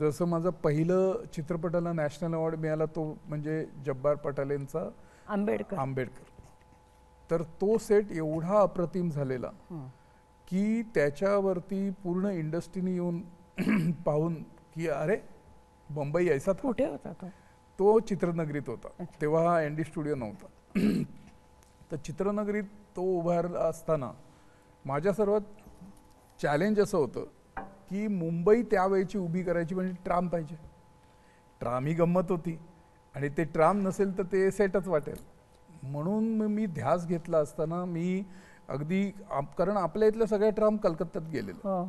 जसं माझं पहिलं चित्रपटाला नॅशनल अवॉर्ड मिळाला तो म्हणजे जब्बार पटालेंचा आंबेडकर. आंबेडकर. तर तो सेट एवढा अप्रतिम झालेला. की त्याच्यावरती पूर्ण इंडस्ट्रीने येऊन पाहून की अरे मुंबई ऐसा कुठे होता तो? तो चित्रनगरीत होता. तेव्हा हा एन डी स्टुडिओ नव्हता. तर चित्रनगरीत तो उभारला असताना माझ्या सर्वात चॅलेंज असं होतं की मुंबई त्यावेळेची उभी करायची म्हणजे ट्राम पाहिजे. ट्राम ही गंमत होती. आणि ते ट्राम नसेल तर ते सेटच वाटेल. म्हणून मी ध्यास घेतला असताना मी अगदी आप- कारण आपल्या इथल्या सगळ्या ट्राम कलकत्त्यात गेलेले. हो.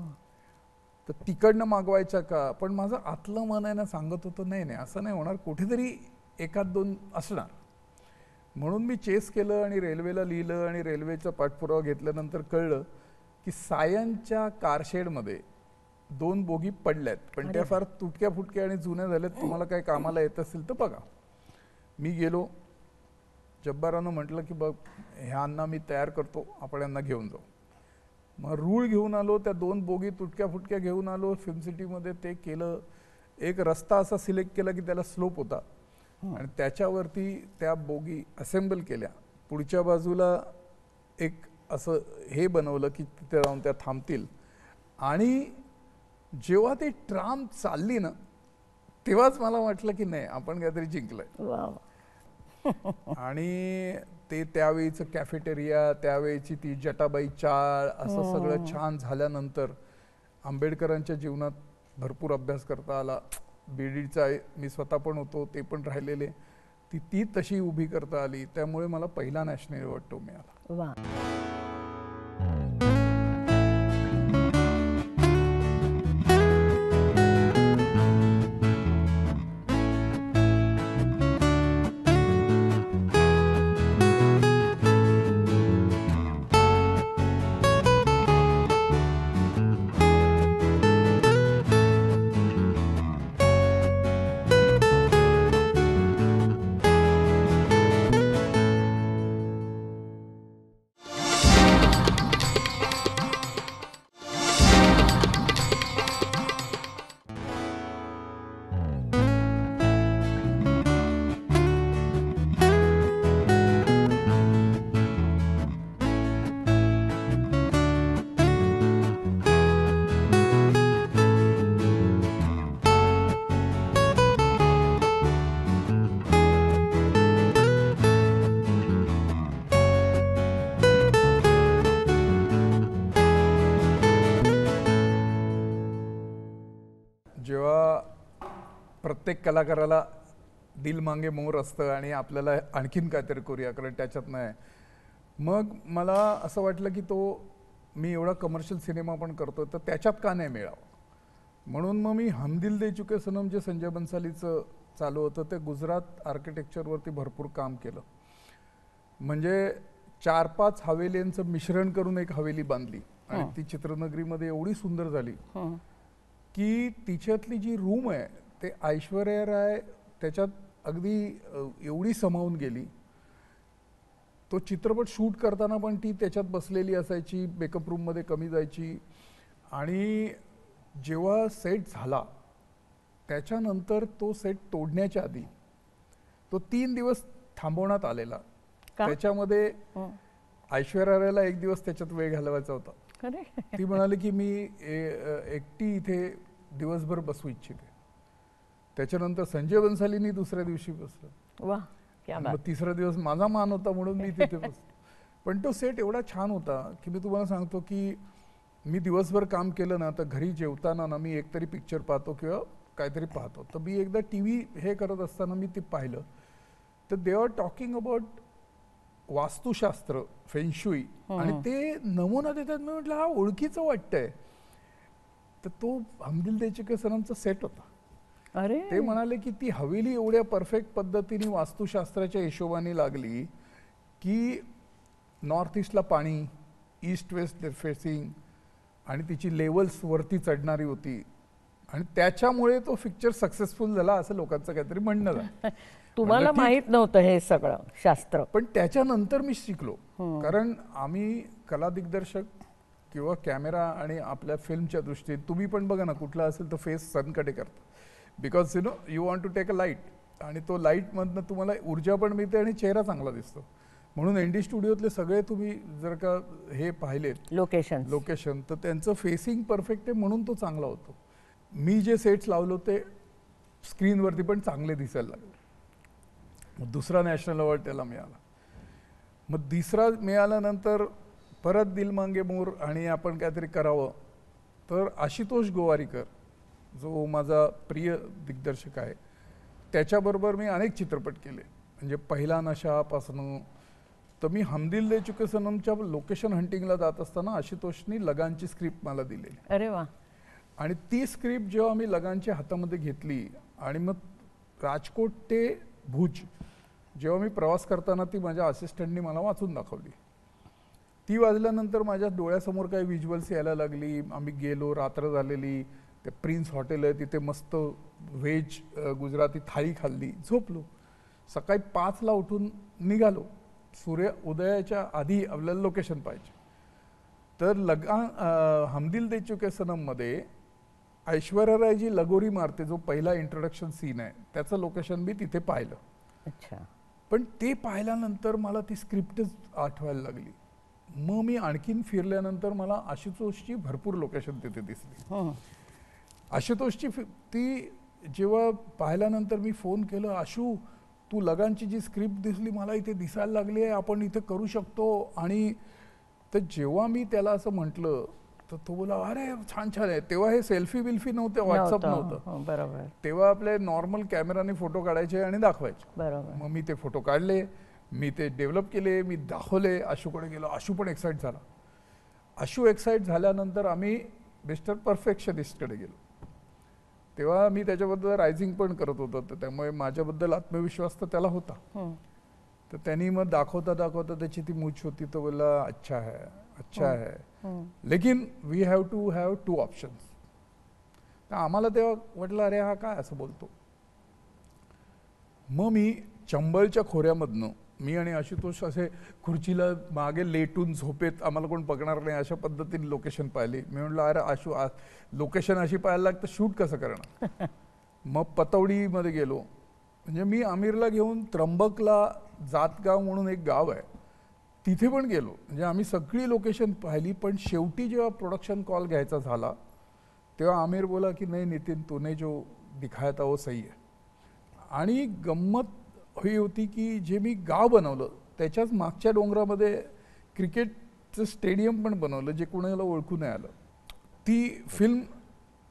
तर तिकडनं मागवायचा का? पण माझं आतलं मन आहे ना सांगत होतं नाही नाही असं नाही होणार. कुठेतरी एखाद दोन असणार. म्हणून मी चेस केलं आणि रेल्वेला लिहिलं आणि रेल्वेचा पाठपुरावा घेतल्यानंतर कळलं की सायनच्या कारशेडमध्ये दोन बोगी पडल्यात. पण त्या फार तुटक्या फुटक्या आणि जुन्या झाल्यात. तुम्हाला काही कामाला येत असेल तर बघा. मी गेलो. जब्बारानं म्हटलं की बघ ह्यांना मी तयार करतो. आपण यांना घेऊन जाऊ. मग रूळ घेऊन आलो. त्या दोन बोगी तुटक्या फुटक्या घेऊन आलो. फिल्म सिटीमध्ये ते केलं. एक रस्ता असा सिलेक्ट केला की त्याला स्लोप होता. आणि त्याच्यावरती त्या बोगी असेंबल केल्या. पुढच्या बाजूला एक असं हे बनवलं की तिथे जाऊन त्या थांबतील. आणि जेव्हा ते ट्राम चालली ना तेव्हाच मला वाटलं की नाही आपण काहीतरी जिंकलंय. आणि ते त्यावेळीचं कॅफेटेरिया त्यावेळीची ती जटाबाई चाळ असं सगळं छान झाल्यानंतर आंबेडकरांच्या जीवनात भरपूर अभ्यास करता आला. बीडीचा मी स्वतः पण होतो ते पण राहिलेले. ती ती तशी उभी करता आली. त्यामुळे मला पहिला नॅशनल अवॉर्ड तो मिळाला. प्रत्येक कलाकाराला दिल मांगे मोर असतं आणि आपल्याला आणखीन काहीतरी करूया कारण त्याच्यात नाही मग मला असं वाटलं की तो मी एवढा कमर्शियल सिनेमा पण करतो तर त्याच्यात का नाही मिळावं म्हणून मग मी हम दिल दे चुके सनम जे संजय बन्सालीचं चालू होतं ते गुजरात आर्किटेक्चरवरती भरपूर काम केलं म्हणजे चार पाच हवेलींचं मिश्रण करून एक हवेली बांधली आणि. ती चित्रनगरीमध्ये एवढी सुंदर झाली. की तिच्यातली जी रूम आहे ते ऐश्वर्या राय त्याच्यात अगदी एवढी समावून गेली. तो चित्रपट शूट करताना पण ती त्याच्यात बसलेली असायची मेकअप रूममध्ये कमी जायची. आणि जेव्हा सेट झाला त्याच्यानंतर तो सेट तोडण्याच्या आधी तो तीन दिवस थांबवण्यात आलेला? त्याच्यामध्ये हं. ऐश्वर्या रायला एक दिवस त्याच्यात वेळ घालवायचा होता. ती म्हणाली की मी एकटी इथे दिवसभर बसू इच्छिते. त्याच्यानंतर संजय बन्सालीनी दुसऱ्या दिवशी बसलं. वा मग तिसरा दिवस माझा मान होता म्हणून मी तिथे बसलो. पण तो सेट एवढा छान होता की मी तुम्हाला सांगतो की मी दिवसभर काम केलं ना तर घरी जेवताना ना मी एकतरी पिक्चर पाहतो किंवा काहीतरी पाहतो. तर मी एकदा टी व्ही हे करत असताना मी ते पाहिलं. तर they are talking about Vastushastra feng shui आणि. ते नमुना देतात. मी म्हटलं हा ओळखीचं वाटतंय. तर तो हमदिल देचिके सरांचा सेट होता. अरे. ते म्हणाले की ती हवेली एवढ्या परफेक्ट पद्धतीने वास्तुशास्त्राच्या हिशोबाने लागली की नॉर्थ ईस्टला पाणी ईस्ट वेस्ट फेसिंग आणि तिची लेवल्स वरती चढणारी होती. आणि त्याच्यामुळे तो पिक्चर सक्सेसफुल झाला असं लोकांचं काहीतरी म्हणणं झालं. तुम्हाला. माहीत नव्हतं हे सगळं शास्त्र. पण त्याच्यानंतर मी शिकलो. हं. कारण आम्ही कला दिग्दर्शक किंवा कॅमेरा आणि आपल्या फिल्मच्या दृष्टीने तुम्ही पण बघा ना कुठला असेल तर फेस सनकडे करता. Because you know you want to take a light आणि तो लाईटमधनं तुम्हाला ऊर्जा पण मिळते आणि चेहरा चांगला दिसतो. म्हणून एन डी स्टुडिओतले सगळे तुम्ही जर का हे पाहिलेत लोकेशन लोकेशन तर त्यांचं फेसिंग परफेक्ट आहे म्हणून तो चांगला होतो. मी जे सेट्स लावलो ते स्क्रीनवरती पण चांगले दिसायला लागले. मग दुसरा नॅशनल अवॉर्ड त्याला मिळाला. मग तिसरा मिळाल्यानंतर परत दिल मांगे मोर आणि आपण काहीतरी करावं. तर आशुतोष गोवारीकर जो माझा प्रिय दिग्दर्शक आहे त्याच्याबरोबर मी अनेक चित्रपट केले. म्हणजे पहिला नशापासून तर मी हमदिल दे चुके सनमच्या लोकेशन हंटिंगला जात असताना आशुतोषनी लगानची स्क्रिप्ट मला दिलेली. अरे वा. आणि ती स्क्रिप्ट जेव्हा मी लगानच्या हातामध्ये घेतली आणि मग राजकोट ते भुज जेव्हा मी प्रवास करताना ती माझ्या असिस्टंटनी मला वाचून दाखवली. ती वाजल्यानंतर माझ्या डोळ्यासमोर काही व्हिज्युअल्स यायला लागली. आम्ही गेलो रात्र झालेली. ते प्रिन्स हॉटेल आहे तिथे मस्त व्हेज गुजराती थाळी खाल्ली. झोपलो. सकाळी पाचला उठून निघालो. सूर्य उदयाच्या आधी आपल्याला लोकेशन पाहिजे तर लगा हमदिल दे चुके सनममध्ये ऐश्वर्या राय जी लगोरी मारते जो पहिला इंट्रोडक्शन सीन आहे. त्याचं लोकेशन मी तिथे पाहिलं. अच्छा. पण ते पाहिल्यानंतर मला ती स्क्रिप्टच आठवायला लागली. मग मी आणखीन फिरल्यानंतर मला आशुतोषची भरपूर लोकेशन तिथे दिसली. हं. आशुतोषची ती जेव्हा पाहिल्यानंतर मी फोन केलं आशू तू लगानची जी स्क्रिप्ट दिसली मला इथे दिसायला लागली आहे आपण इथे करू शकतो. आणि तर जेव्हा मी त्याला असं म्हटलं तर तो बोला अरे छान छान आहे. तेव्हा हे सेल्फी बिल्फी नव्हते व्हॉट्सअप नव्हतं. हो, बरोबर. तेव्हा आपले नॉर्मल कॅमेराने फोटो काढायचे आणि दाखवायचे. बरोबर. मग मी ते फोटो काढले मी ते डेव्हलप केले मी दाखवले आशूकडे गेलो आशू पण एक्साईट झाला. आशू एक्साईट झाल्यानंतर आम्ही मिस्टर परफेक्शनिस्टकडे गेलो. तेव्हा मी त्याच्याबद्दल रायझिंग पण करत होतो तर त्यामुळे माझ्याबद्दल आत्मविश्वास तर त्याला होता हं. तर त्यांनी मग दाखवता दाखवता त्याची ती मूछ होती तो बोला अच्छा है अच्छा हो. है हं. लेकिन we have to have two options तर आम्हाला तेव्हा वाटलं अरे हा काय असं बोलतो मग मी चंबळच्या खोऱ्यामधनं मी आणि आशुतोष असे खुर्चीला मागे लेटून झोपेत आम्हाला कोण बघणार नाही अशा पद्धतीने लोकेशन पाहिली. मी म्हटलं अरे आशू लोकेशन अशी पाहायला लागतं शूट कसं करणार? मग पतवडीमध्ये गेलो. म्हणजे मी आमिरला घेऊन त्र्यंबकला जातगाव म्हणून एक गाव आहे. तिथे पण गेलो. म्हणजे आम्ही सगळी लोकेशन पाहिली पण शेवटी जेव्हा प्रोडक्शन कॉल घ्यायचा झाला तेव्हा आमिर बोला की नाही नितीन तूने जो दिखाया था वो सही है आणि गंमत ही होती की जे मी गाव बनवलं त्याच्याच मागच्या डोंगरामध्ये क्रिकेटचं स्टेडियम पण बनवलं जे कोणाला ओळखू नाही आलं. ती फिल्म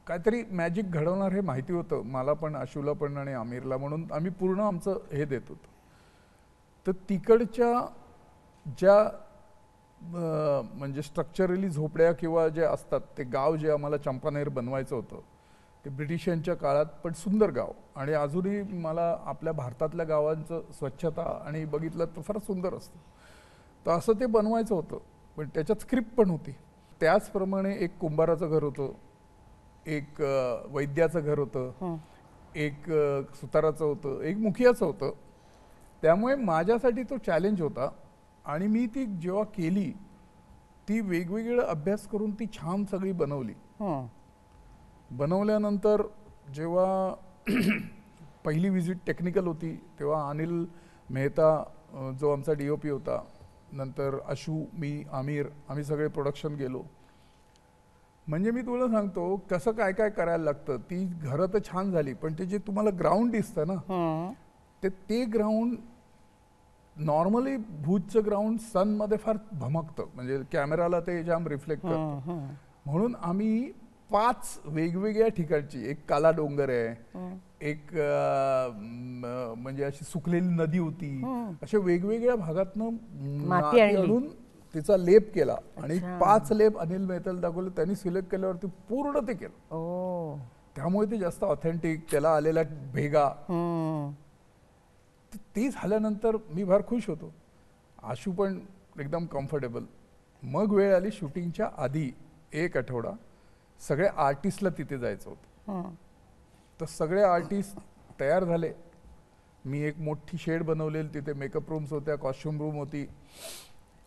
काहीतरी मॅजिक घडवणार हे माहिती होतं. मला पण आशूला पण आणि आमिरला म्हणून आम्ही पूर्ण आमचं हे देत होतो. तर तिकडच्या ज्या म्हणजे स्ट्रक्चरली झोपड्या किंवा जे असतात ते गाव जे आम्हाला चंपानेर बनवायचं होतं ते ब्रिटिशांच्या काळात पण सुंदर गाव. आणि अजूनही मला आपल्या भारतातल्या गावांचं स्वच्छता आणि बघितलं तर फार सुंदर असतं. तर असं ते बनवायचं होतं पण त्याच्यात स्क्रिप्ट पण होती. त्याचप्रमाणे एक कुंभाराचं घर होतं एक वैद्याचं घर होतं. एक सुताराचं होतं एक मुखियाचं होतं. त्यामुळे माझ्यासाठी तो चॅलेंज होता आणि मी ती जेव्हा केली ती वेगवेगळे अभ्यास करून ती छान सगळी बनवली. बनवल्यानंतर जेव्हा पहिली विजिट टेक्निकल होती तेव्हा अनिल मेहता जो आमचा डी ओ पी होता नंतर अशू मी आमिर आम्ही सगळे प्रोडक्शन गेलो म्हणजे मी तुला सांगतो कसं काय काय करायला लागतं ती घरं तर छान झाली पण ते जे तुम्हाला ग्राउंड दिसतं ना. ते ते ग्राउंड नॉर्मली भूजचं ग्राउंड सनमध्ये फार भमकतं म्हणजे कॅमेराला ते जाम रिफ्लेक्ट करतं. म्हणून आम्ही पाच वेगवेगळ्या ठिकाणची एक काला डोंगर आहे हं. एक म्हणजे अशी सुकलेली नदी होती हं. अशा वेगवेगळ्या भागातनं माती. आणून तिचा लेप केला आणि. पाच लेप अनिल मेहताला दाखवले त्यांनी सिलेक्ट केल्यावरती पूर्ण ते केलं त्यामुळे ते जास्त ऑथेंटिक त्याला आलेला भेगा हं. ते झाल्यानंतर मी फार खुश होतो आशू पण एकदम कम्फर्टेबल मग वेळ आली शूटिंगच्या आधी एक आठवडा सगळ्या आर्टिस्टला तिथे जायचं होतं. तर सगळे आर्टिस्ट तयार झाले. मी एक मोठी शेड बनवलेली तिथे मेकअप रूम्स होत्या कॉस्ट्युम रूम होती.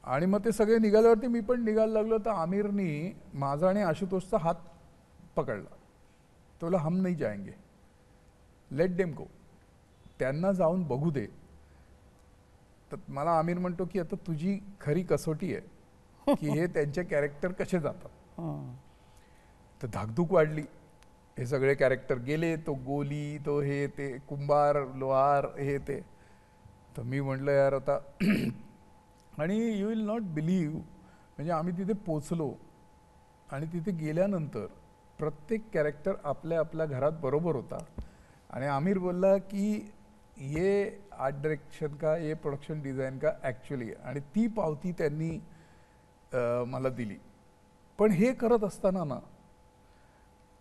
आणि मग ते सगळे निघाल्यावरती मी पण निघायला लागलो. तर आमिरनी माझा आणि आशुतोषचा हात पकडला. तो बोला हम नाही जाएंगे लेट डेम गो त्यांना जाऊन बघू दे. तर मला आमिर म्हणतो की आता तुझी खरी कसोटी आहे की हे त्यांचे कॅरेक्टर कसे जातात. तर धाकधूक वाढली. हे सगळे कॅरेक्टर गेले तो गोली तो हे ते कुंभार लोहार हे ते. तर मी म्हटलं यार आता आणि यू विल नॉट बिलीव म्हणजे आम्ही तिथे पोचलो आणि तिथे गेल्यानंतर प्रत्येक कॅरेक्टर आपल्या आपल्या घरात बरोबर होता. आणि आमिर बोलला की ये आर्ट डायरेक्शन का ये प्रोडक्शन डिझाईन का ॲक्च्युली आणि ती पावती त्यांनी मला दिली. पण हे करत असताना ना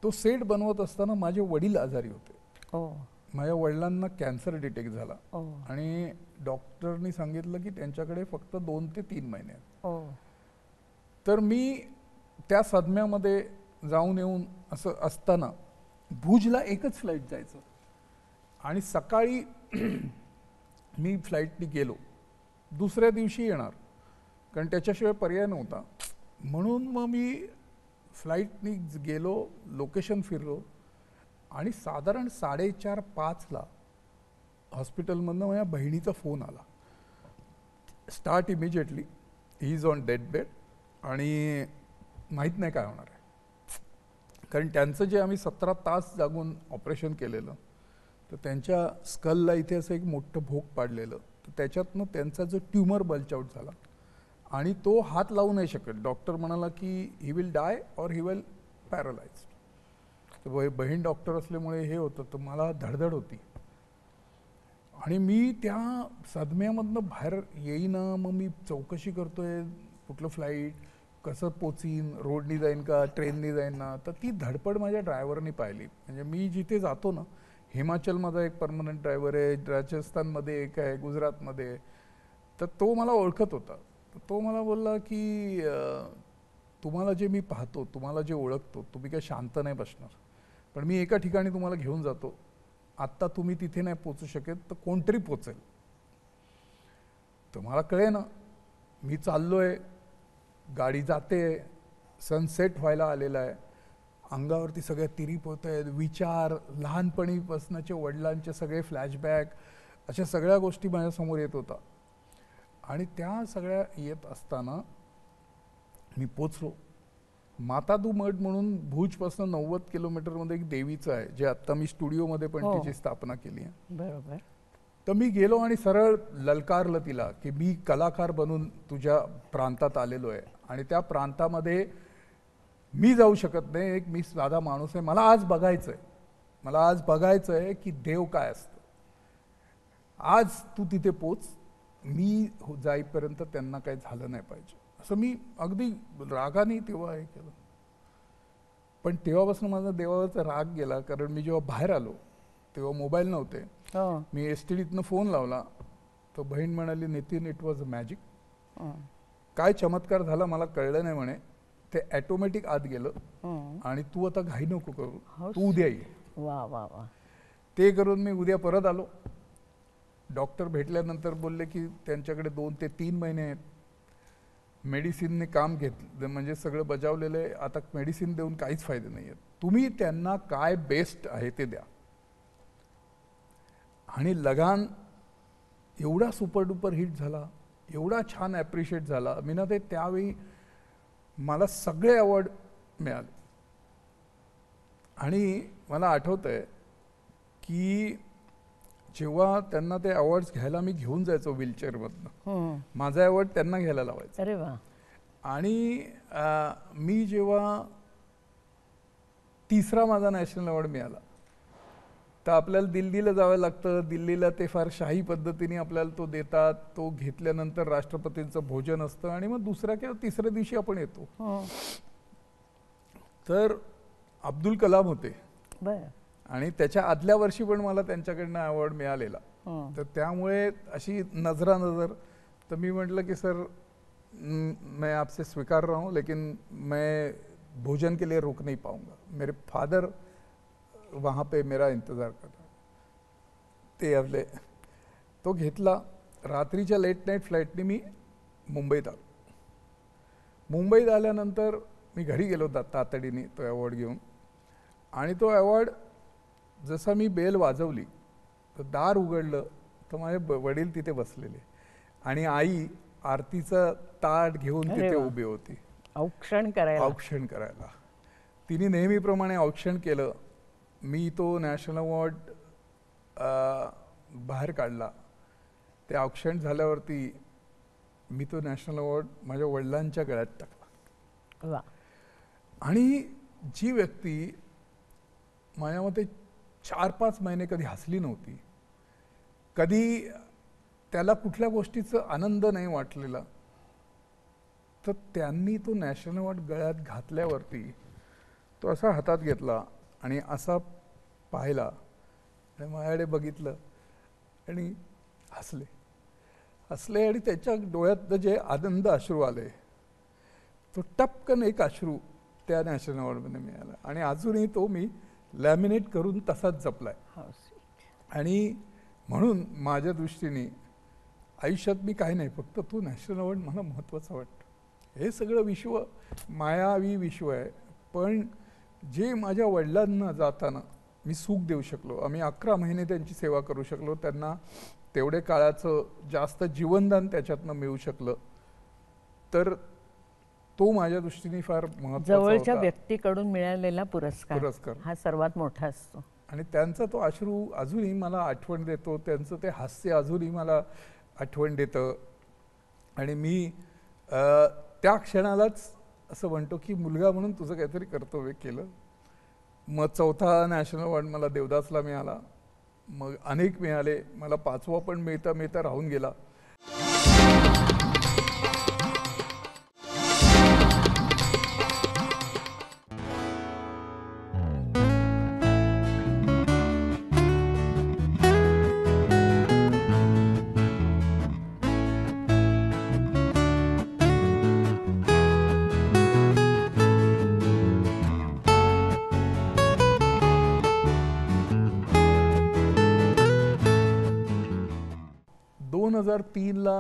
तो सेट बनवत असताना माझे वडील आजारी होते. माझ्या वडिलांना कॅन्सर डिटेक्ट झाला. आणि डॉक्टरनी सांगितलं की त्यांच्याकडे फक्त दोन ते तीन महिने तर मी त्या सदम्यामध्ये जाऊन येऊन असं असताना भुजला एकच फ्लाईट जायचं. आणि सकाळी मी फ्लाईटनी गेलो. दुसऱ्या दिवशी येणार. कारण त्याच्याशिवाय पर्याय नव्हता. म्हणून मग मी फ्लाईटनी गेलो लोकेशन फिरलो आणि साधारण साडेचार पाचला हॉस्पिटलमधनं माझ्या बहिणीचा फोन आला. Start immediately he is on dead bed आणि माहीत नाही काय होणार आहे. कारण त्यांचं जे आम्ही सतरा तास जागून ऑपरेशन केलेलं तर त्यांच्या स्कलला इथे असं एक मोठं भोग पाडलेलं तर त्याच्यातनं त्यांचा जो ट्युमर बल्चआउट झाला आणि तो हात लावू नाही शकत. डॉक्टर म्हणाला की ही विल डाय और ही विल पॅरलाइज तर बहीण डॉक्टर असल्यामुळे हे होतं तर मला धडधड होती. आणि मी त्या सदम्यामधनं बाहेर येईना मग मी चौकशी करतोय कुठलं फ्लाईट कसं पोचीन रोडनी जाईन का ट्रेननी जाईन ना? तर ती धडपड माझ्या ड्रायव्हरनी पाहिली. म्हणजे मी जिथे जातो ना हिमाचलमध्ये एक परमनंट ड्रायव्हर आहे राजस्थानमध्ये एक आहे गुजरातमध्ये. तर तो मला ओळखत होता. तो मला बोलला की तुम्हाला जे मी पाहतो तुम्हाला जे ओळखतो तुम्ही काय शांत नाही बसणार. पण मी एका ठिकाणी तुम्हाला घेऊन जातो. आत्ता तुम्ही तिथे नाही पोचू शकत तर कोणतरी पोचेल. तर मला कळे ना मी चाललोय गाडी जाते सनसेट व्हायला आलेला आहे. अंगावरती सगळ्या तिरीप होत आहेत विचार लहानपणीपासनाचे वडिलांचे सगळे फ्लॅशबॅक अशा सगळ्या गोष्टी माझ्यासमोर येत होता. आणि त्या सगळ्या येत असताना मी पोचलो. मातादू मठ म्हणून भुजपासून नव्वद किलोमीटरमध्ये एक देवीचं आहे जे आत्ता मी स्टुडिओमध्ये पण हो. तिची स्थापना केली आहे. बरोबर. तर मी गेलो आणि सरळ ललकारलं तिला की मी कलाकार बनून तुझ्या प्रांतात आलेलो आहे. आणि त्या प्रांतामध्ये मी जाऊ शकत नाही एक मी साधा माणूस आहे. मला आज बघायचं आहे मला आज बघायचं आहे की देव काय असतं. आज तू तिथे पोच मी हो- जाईपर्यंत त्यांना काही झालं नाही पाहिजे. असं मी अगदी रागाने तेव्हा हे केलं. पण तेव्हापासून माझा देवावरचा राग गेला कारण मी जेव्हा बाहेर आलो तेव्हा मोबाईल नव्हते. हो. मी एस टी डीतनं फोन लावला. तर बहीण म्हणाली Nitin it was a magic काय चमत्कार झाला मला कळलं नाही म्हणे. ते ॲटोमॅटिक आत गेलं. हं. आणि तू आता घाई नको करू. हो. तू उद्या ये. वा वा वा. ते करून मी उद्या परत आलो. डॉक्टर भेटल्यानंतर बोलले की त्यांच्याकडे दोन ते तीन महिने आहेत. मेडिसिनने काम घेतलं म्हणजे सगळं बजावलेलं आहे. आता मेडिसिन देऊन काहीच फायदे नाही आहेत. तुम्ही त्यांना काय बेस्ट आहे ते द्या. आणि लगान एवढा सुपर डुपर हिट झाला एवढा छान ॲप्रिशिएट झाला. मी ना ते त्यावेळी मला सगळे अवॉर्ड मिळाले. आणि मला आठवतं आहे की जेव्हा त्यांना ते अवॉर्ड्स घ्यायला मी घेऊन जायचो व्हीलचेअरमधनं हं. माझा अवॉर्ड त्यांना घ्यायला लावायचा. अरे वा. आणि मी जेव्हा तिसरा माझा नॅशनल अवॉर्ड मिळाला तर आपल्याला दिल्लीला जावं लागतं. दिल्लीला ते फार शाही पद्धतीने आपल्याला तो देतात. तो घेतल्यानंतर राष्ट्रपतींचं भोजन असतं आणि मग दुसऱ्या किंवा तिसऱ्या दिवशी आपण येतो. हं. तर अब्दुल कलाम होते. बरं. आणि त्याच्या आदल्या वर्षी पण मला त्यांच्याकडनं अवॉर्ड मिळालेला. तर त्यामुळे अशी नजरा नजर तर मी म्हटलं की सर मैं आपसे स्वीकार रहा हूँ लेकिन मैं भोजन के लिए रुक नहीं पाऊंगा। मेरे फादर वहाँ पे मेरा इंतज़ार कर रहा ते आपले तो घेतला. रात्रीच्या लेट नाईट फ्लाईटने मी मुंबईत आलो. मुंबईत आल्यानंतर मी घरी गेलो ता तातडीने तो अवॉर्ड घेऊन. आणि तो अवॉर्ड जसा मी बेल वाजवली तर दार उघडलं तर माझे वडील तिथे बसलेले. आणि आई आरतीचं ताट घेऊन तिथे. उभी होती. औक्षण करायला. औक्षण करायला. तिने नेहमीप्रमाणे औक्षण केलं. मी तो नॅशनल अवॉर्ड बाहेर काढला. ते औक्षण झाल्यावरती मी तो नॅशनल अवॉर्ड माझ्या वडिलांच्या गळ्यात टाकला. आणि जी व्यक्ती माझ्या मते चार पाच महिने कधी हसली नव्हती. कधी त्याला कुठल्या गोष्टीचा आनंद नाही वाटलेला. तर त्यांनी तो नॅशनल अवॉर्ड गळ्यात घातल्यावरती तो असा हातात घेतला आणि असा पाहिला. आणि माझ्याकडे बघितलं आणि हसले. हसले आणि त्याच्या डोळ्यात जे आनंद अश्रू आले तो टपकन एक अश्रू त्या नॅशनल अवॉर्डमध्ये मिळाला. आणि अजूनही तो मी लॅमिनेट करून तसाच जपलाय. sweet. आणि म्हणून माझ्या दृष्टीने आयुष्यात मी काही नाही फक्त तो नॅशनल अवॉर्ड मला महत्त्वाचा वाटतं. हे सगळं विश्व मायावी विश्व आहे. पण जे माझ्या वडिलांना जाताना मी सुख देऊ शकलो आम्ही अकरा महिने त्यांची सेवा करू शकलो त्यांना तेवढे काळाचं जास्त जीवनदान त्याच्यातनं मिळू शकलं तर तो माझ्या दृष्टीने फार जवळच्या. व्यक्तीकडून मिळालेला पुरस्कार. पुरस्कार. हा सर्वात मोठा असतो. आणि त्यांचा तो अश्रू अजूनही मला आठवण देतो. त्यांचं ते हास्य अजूनही मला आठवण देतं. आणि मी अ, त्या क्षणालाच असं म्हणतो की मुलगा म्हणून तुझं काहीतरी कर्तव्य केलं. मग चौथा नॅशनल अवॉर्ड मला देवदासला मिळाला. मग अनेक मिळाले. मला पाचवा पण मिळता मिळता राहून गेला. हजार तीनला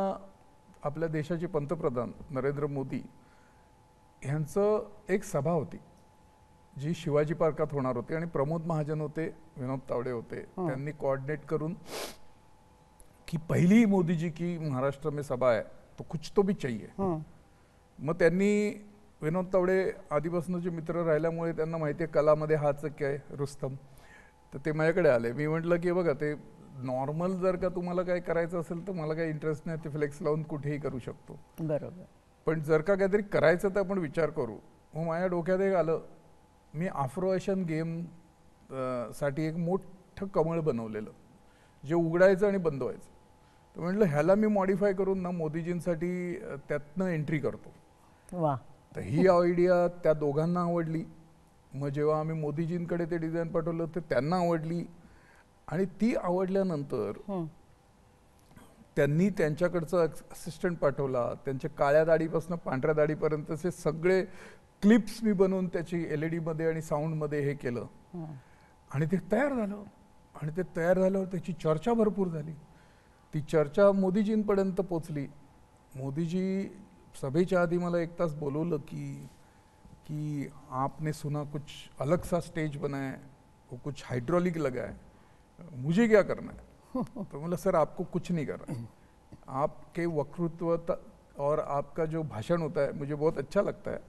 आपल्या देशाचे पंतप्रधान नरेंद्र मोदी ह्यांचं एक सभा होती जी शिवाजी पार्कात होणार होती आणि प्रमोद महाजन होते विनोद तावडे होते. त्यांनी कोऑर्डिनेट करून की पहिली मोदी जी की महाराष्ट्र में सभा है तो कुछ तो भी चाहिए. मग त्यांनी विनोद तावडे आधीपासूनचे मित्र राहिल्यामुळे त्यांना माहिती आहे कलामध्ये हाच काय रुस्तम तर ते माझ्याकडे आले मी म्हटलं की बघा ते नॉर्मल जर का तुम्हाला काय करायचं असेल तर मला काही इंटरेस्ट नाही ते फ्लेक्स लावून कुठेही करू शकतो. बरोबर. पण जर का काहीतरी करायचं तर आपण विचार करू. मग माझ्या डोक्यात एक आलं. मी आफ्रो एशियन गेमसाठी एक मोठं कमळ बनवलेलं. जे उघडायचं आणि बंद व्हायचं. तर म्हटलं ह्याला मी मॉडीफाय करून ना मोदीजींसाठी त्यातनं एंट्री करतो. वा. तर ही आयडिया त्या दोघांना आवडली. मग जेव्हा आम्ही मोदीजींकडे ते डिझाईन पाठवलं तर त्यांना आवडली. आणि ती आवडल्यानंतर. त्यांनी त्यांच्याकडचा असिस्टंट पाठवला त्यांच्या काळ्या दाढीपासून पांढऱ्या दाढीपर्यंतचे सगळे क्लिप्स मी बनवून त्याची एल ई डीमध्ये आणि साऊंडमध्ये हे केलं. आणि ते तयार झालं. आणि ते तयार झाल्यावर त्याची चर्चा भरपूर झाली. ती चर्चा मोदीजींपर्यंत पोचली. मोदीजी सभेच्या आधी मला एक तास बोलवलं की कि आपने सुना कुछ अलग सा स्टेज बनाया वो कुछ हाइड्रोलिक लगा है. मुझे क्या करना है? तो बोला सर आपको कुछ नहीं करना है। आपके वक्तृत्व और आपका जो भाषण होता है मुझे बहुत अच्छा लगता है।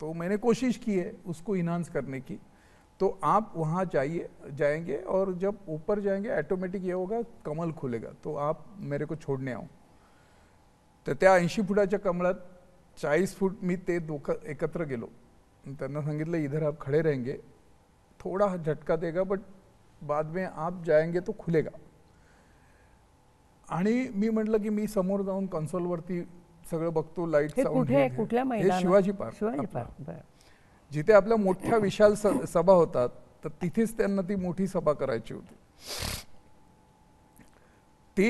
तो मैंने कोशिश की है उसको इन्हांस करने की। तो आप वहाँ जाइए जाएँगे और जब ऊपर जाएँगे ऑटोमेटिक ये होगा कमल खुलेगा। तो आप मेरे को छोड़ने आओ। तर त्या ऐंशी फुटाच्या कमळात चाळीस फूट मी ते दोघं एकत्र गेलो। त्यांना सांगितलं इधर आप खड़े रहेंगे। थोड़ा झटका देगा बट बाद में आप जाएंगे तो खुलेगा। आणि मी म्हटलं की मी समोर जाऊन कन्सोलवरती सगळं बघतो लाइट हे शिवाजी पार्क जिथे आपल्या मोठ्या विशाल सभा होतात तर तिथेच त्यांना ती मोठी सभा करायची होती. ते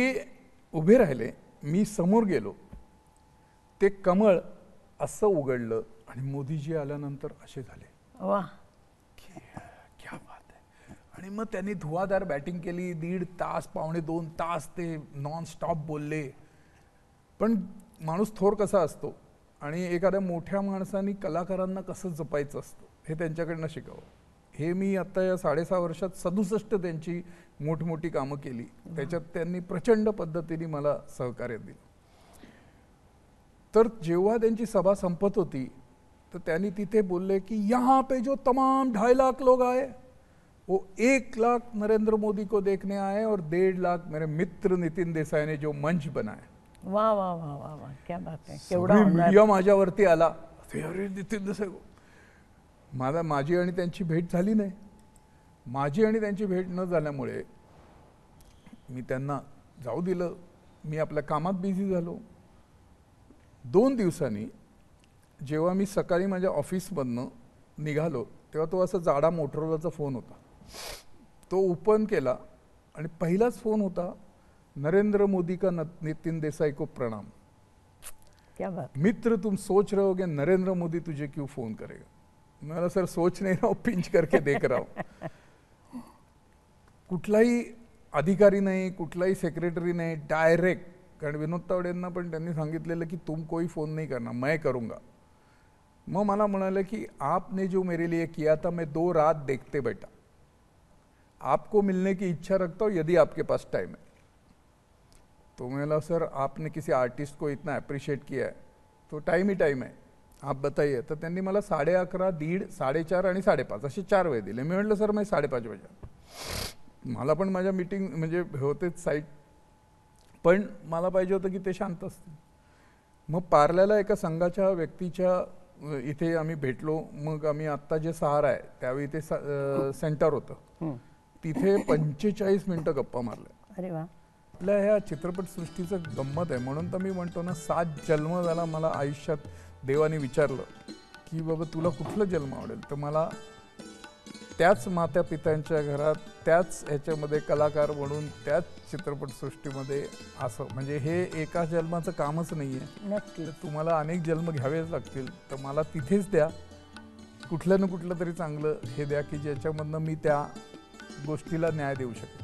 उभे राहिले मी समोर गेलो. ते कमळ असं उघडलं आणि मोदीजी आल्यानंतर असे झाले. वा. आणि मग त्यांनी धुवाधार बॅटिंग केली दीड तास पावणे दोन तास ते नॉन स्टॉप बोलले. पण माणूस थोर कसा असतो? आणि एखाद्या मोठ्या माणसाने कलाकारांना कसं जपायचं असतं? हे त्यांच्याकडनं शिकावं. हे मी आता या साडेसहा वर्षात सदुसष्ट त्यांची मोठमोठी कामं केली. त्याच्यात त्यांनी प्रचंड पद्धतीने मला सहकार्य दिलं. तर जेव्हा त्यांची सभा संपत होती तर त्यांनी तिथे बोलले की यहाँ पे जो तमाम ढाई लाख लोग आए वो एक लाख नरेंद्र मोदी को देखने आए और डेढ़ लाख मेरे मित्र नितिन देसाई ने जो मंच बनाया। वा वा वा वा वा क्या बात आहे मीडिया माझ्यावरती आला। अरे नितीन देसाई. मला माझी आणि त्यांची भेट झाली नाही। माझी आणि त्यांची भेट न झाल्यामुळे मी त्यांना जाऊ दिलं। मी आपल्या कामात बिझी झालो। दोन दिवसांनी जेव्हा मी सकाळी माझ्या ऑफिसमधनं निघालो तेव्हा तो असा जाडा मोटरोलाचा फोन होता। तो ओपन केला आणि पहिलाच फोन होता नरेंद्र मोदी का नितिन देसाई को प्रणाम. क्या बात. मित्र तुम सोच रहे होगे नरेंद्र मोदी तुझे क्यों फोन करेगा? मैं सर सोच नहीं रहा हूं पिंच करके देख रहा हूं. कुठलाही अधिकारी नाही कुठलाही सेक्रेटरी नाही डायरेक्ट कारण विनोद तावडेंना पण त्यांनी सांगितलेलं की तुम कोई फोन नहीं करना मैं करूंगा. मग मला म्हणाले की आपने जो मेरे लिए किया था मैं दो रात देखते बैठा. आपको मिलने की इच्छा रखता हूँ यदि आपके पास टाइम है। तो मैं सर आपने किसी आर्टिस्ट को इतना अप्रिशिएट किया है तो टाइम ही टाइम आहे आप बताइए। तर त्यांनी मला साडे अकरा दीड साडेचार आणि साडेपाच असे चार वेळ दिले. मी म्हटलं सर मी साडेपाच वाजे मला पण माझ्या मीटिंग म्हणजे होतेच साईट पण मला पाहिजे होतं की ते शांत असतील. मग पार्ल्याला एका संघाच्या व्यक्तीच्या इथे आम्ही भेटलो. मग आम्ही आत्ता जे सहारा आहे त्यावेळी ते स- सेंटर होतं. तिथे पंचेचाळीस मिनटं गप्पा मारल्या. अरे वा. आपल्या ह्या चित्रपटसृष्टीचं गंमत आहे. म्हणून तर मी म्हणतो ना सात जन्म झाला मला आयुष्यात. देवाने विचारलं की बाबा तुला कुठलं जन्म आवडेल? तर मला त्याच मात्या पित्यांच्या घरात त्याच ह्याच्यामध्ये कलाकार म्हणून त्याच चित्रपटसृष्टीमध्ये असं म्हणजे हे एका जन्माचं कामच नाही आहे तर तुम्हाला अनेक जन्म घ्यावेच लागतील. तर मला तिथेच द्या. कुठलं ना कुठलं तरी चांगलं हे द्या की ज्याच्यामधनं मी त्या गोष्टीला न्याय देऊ शकेल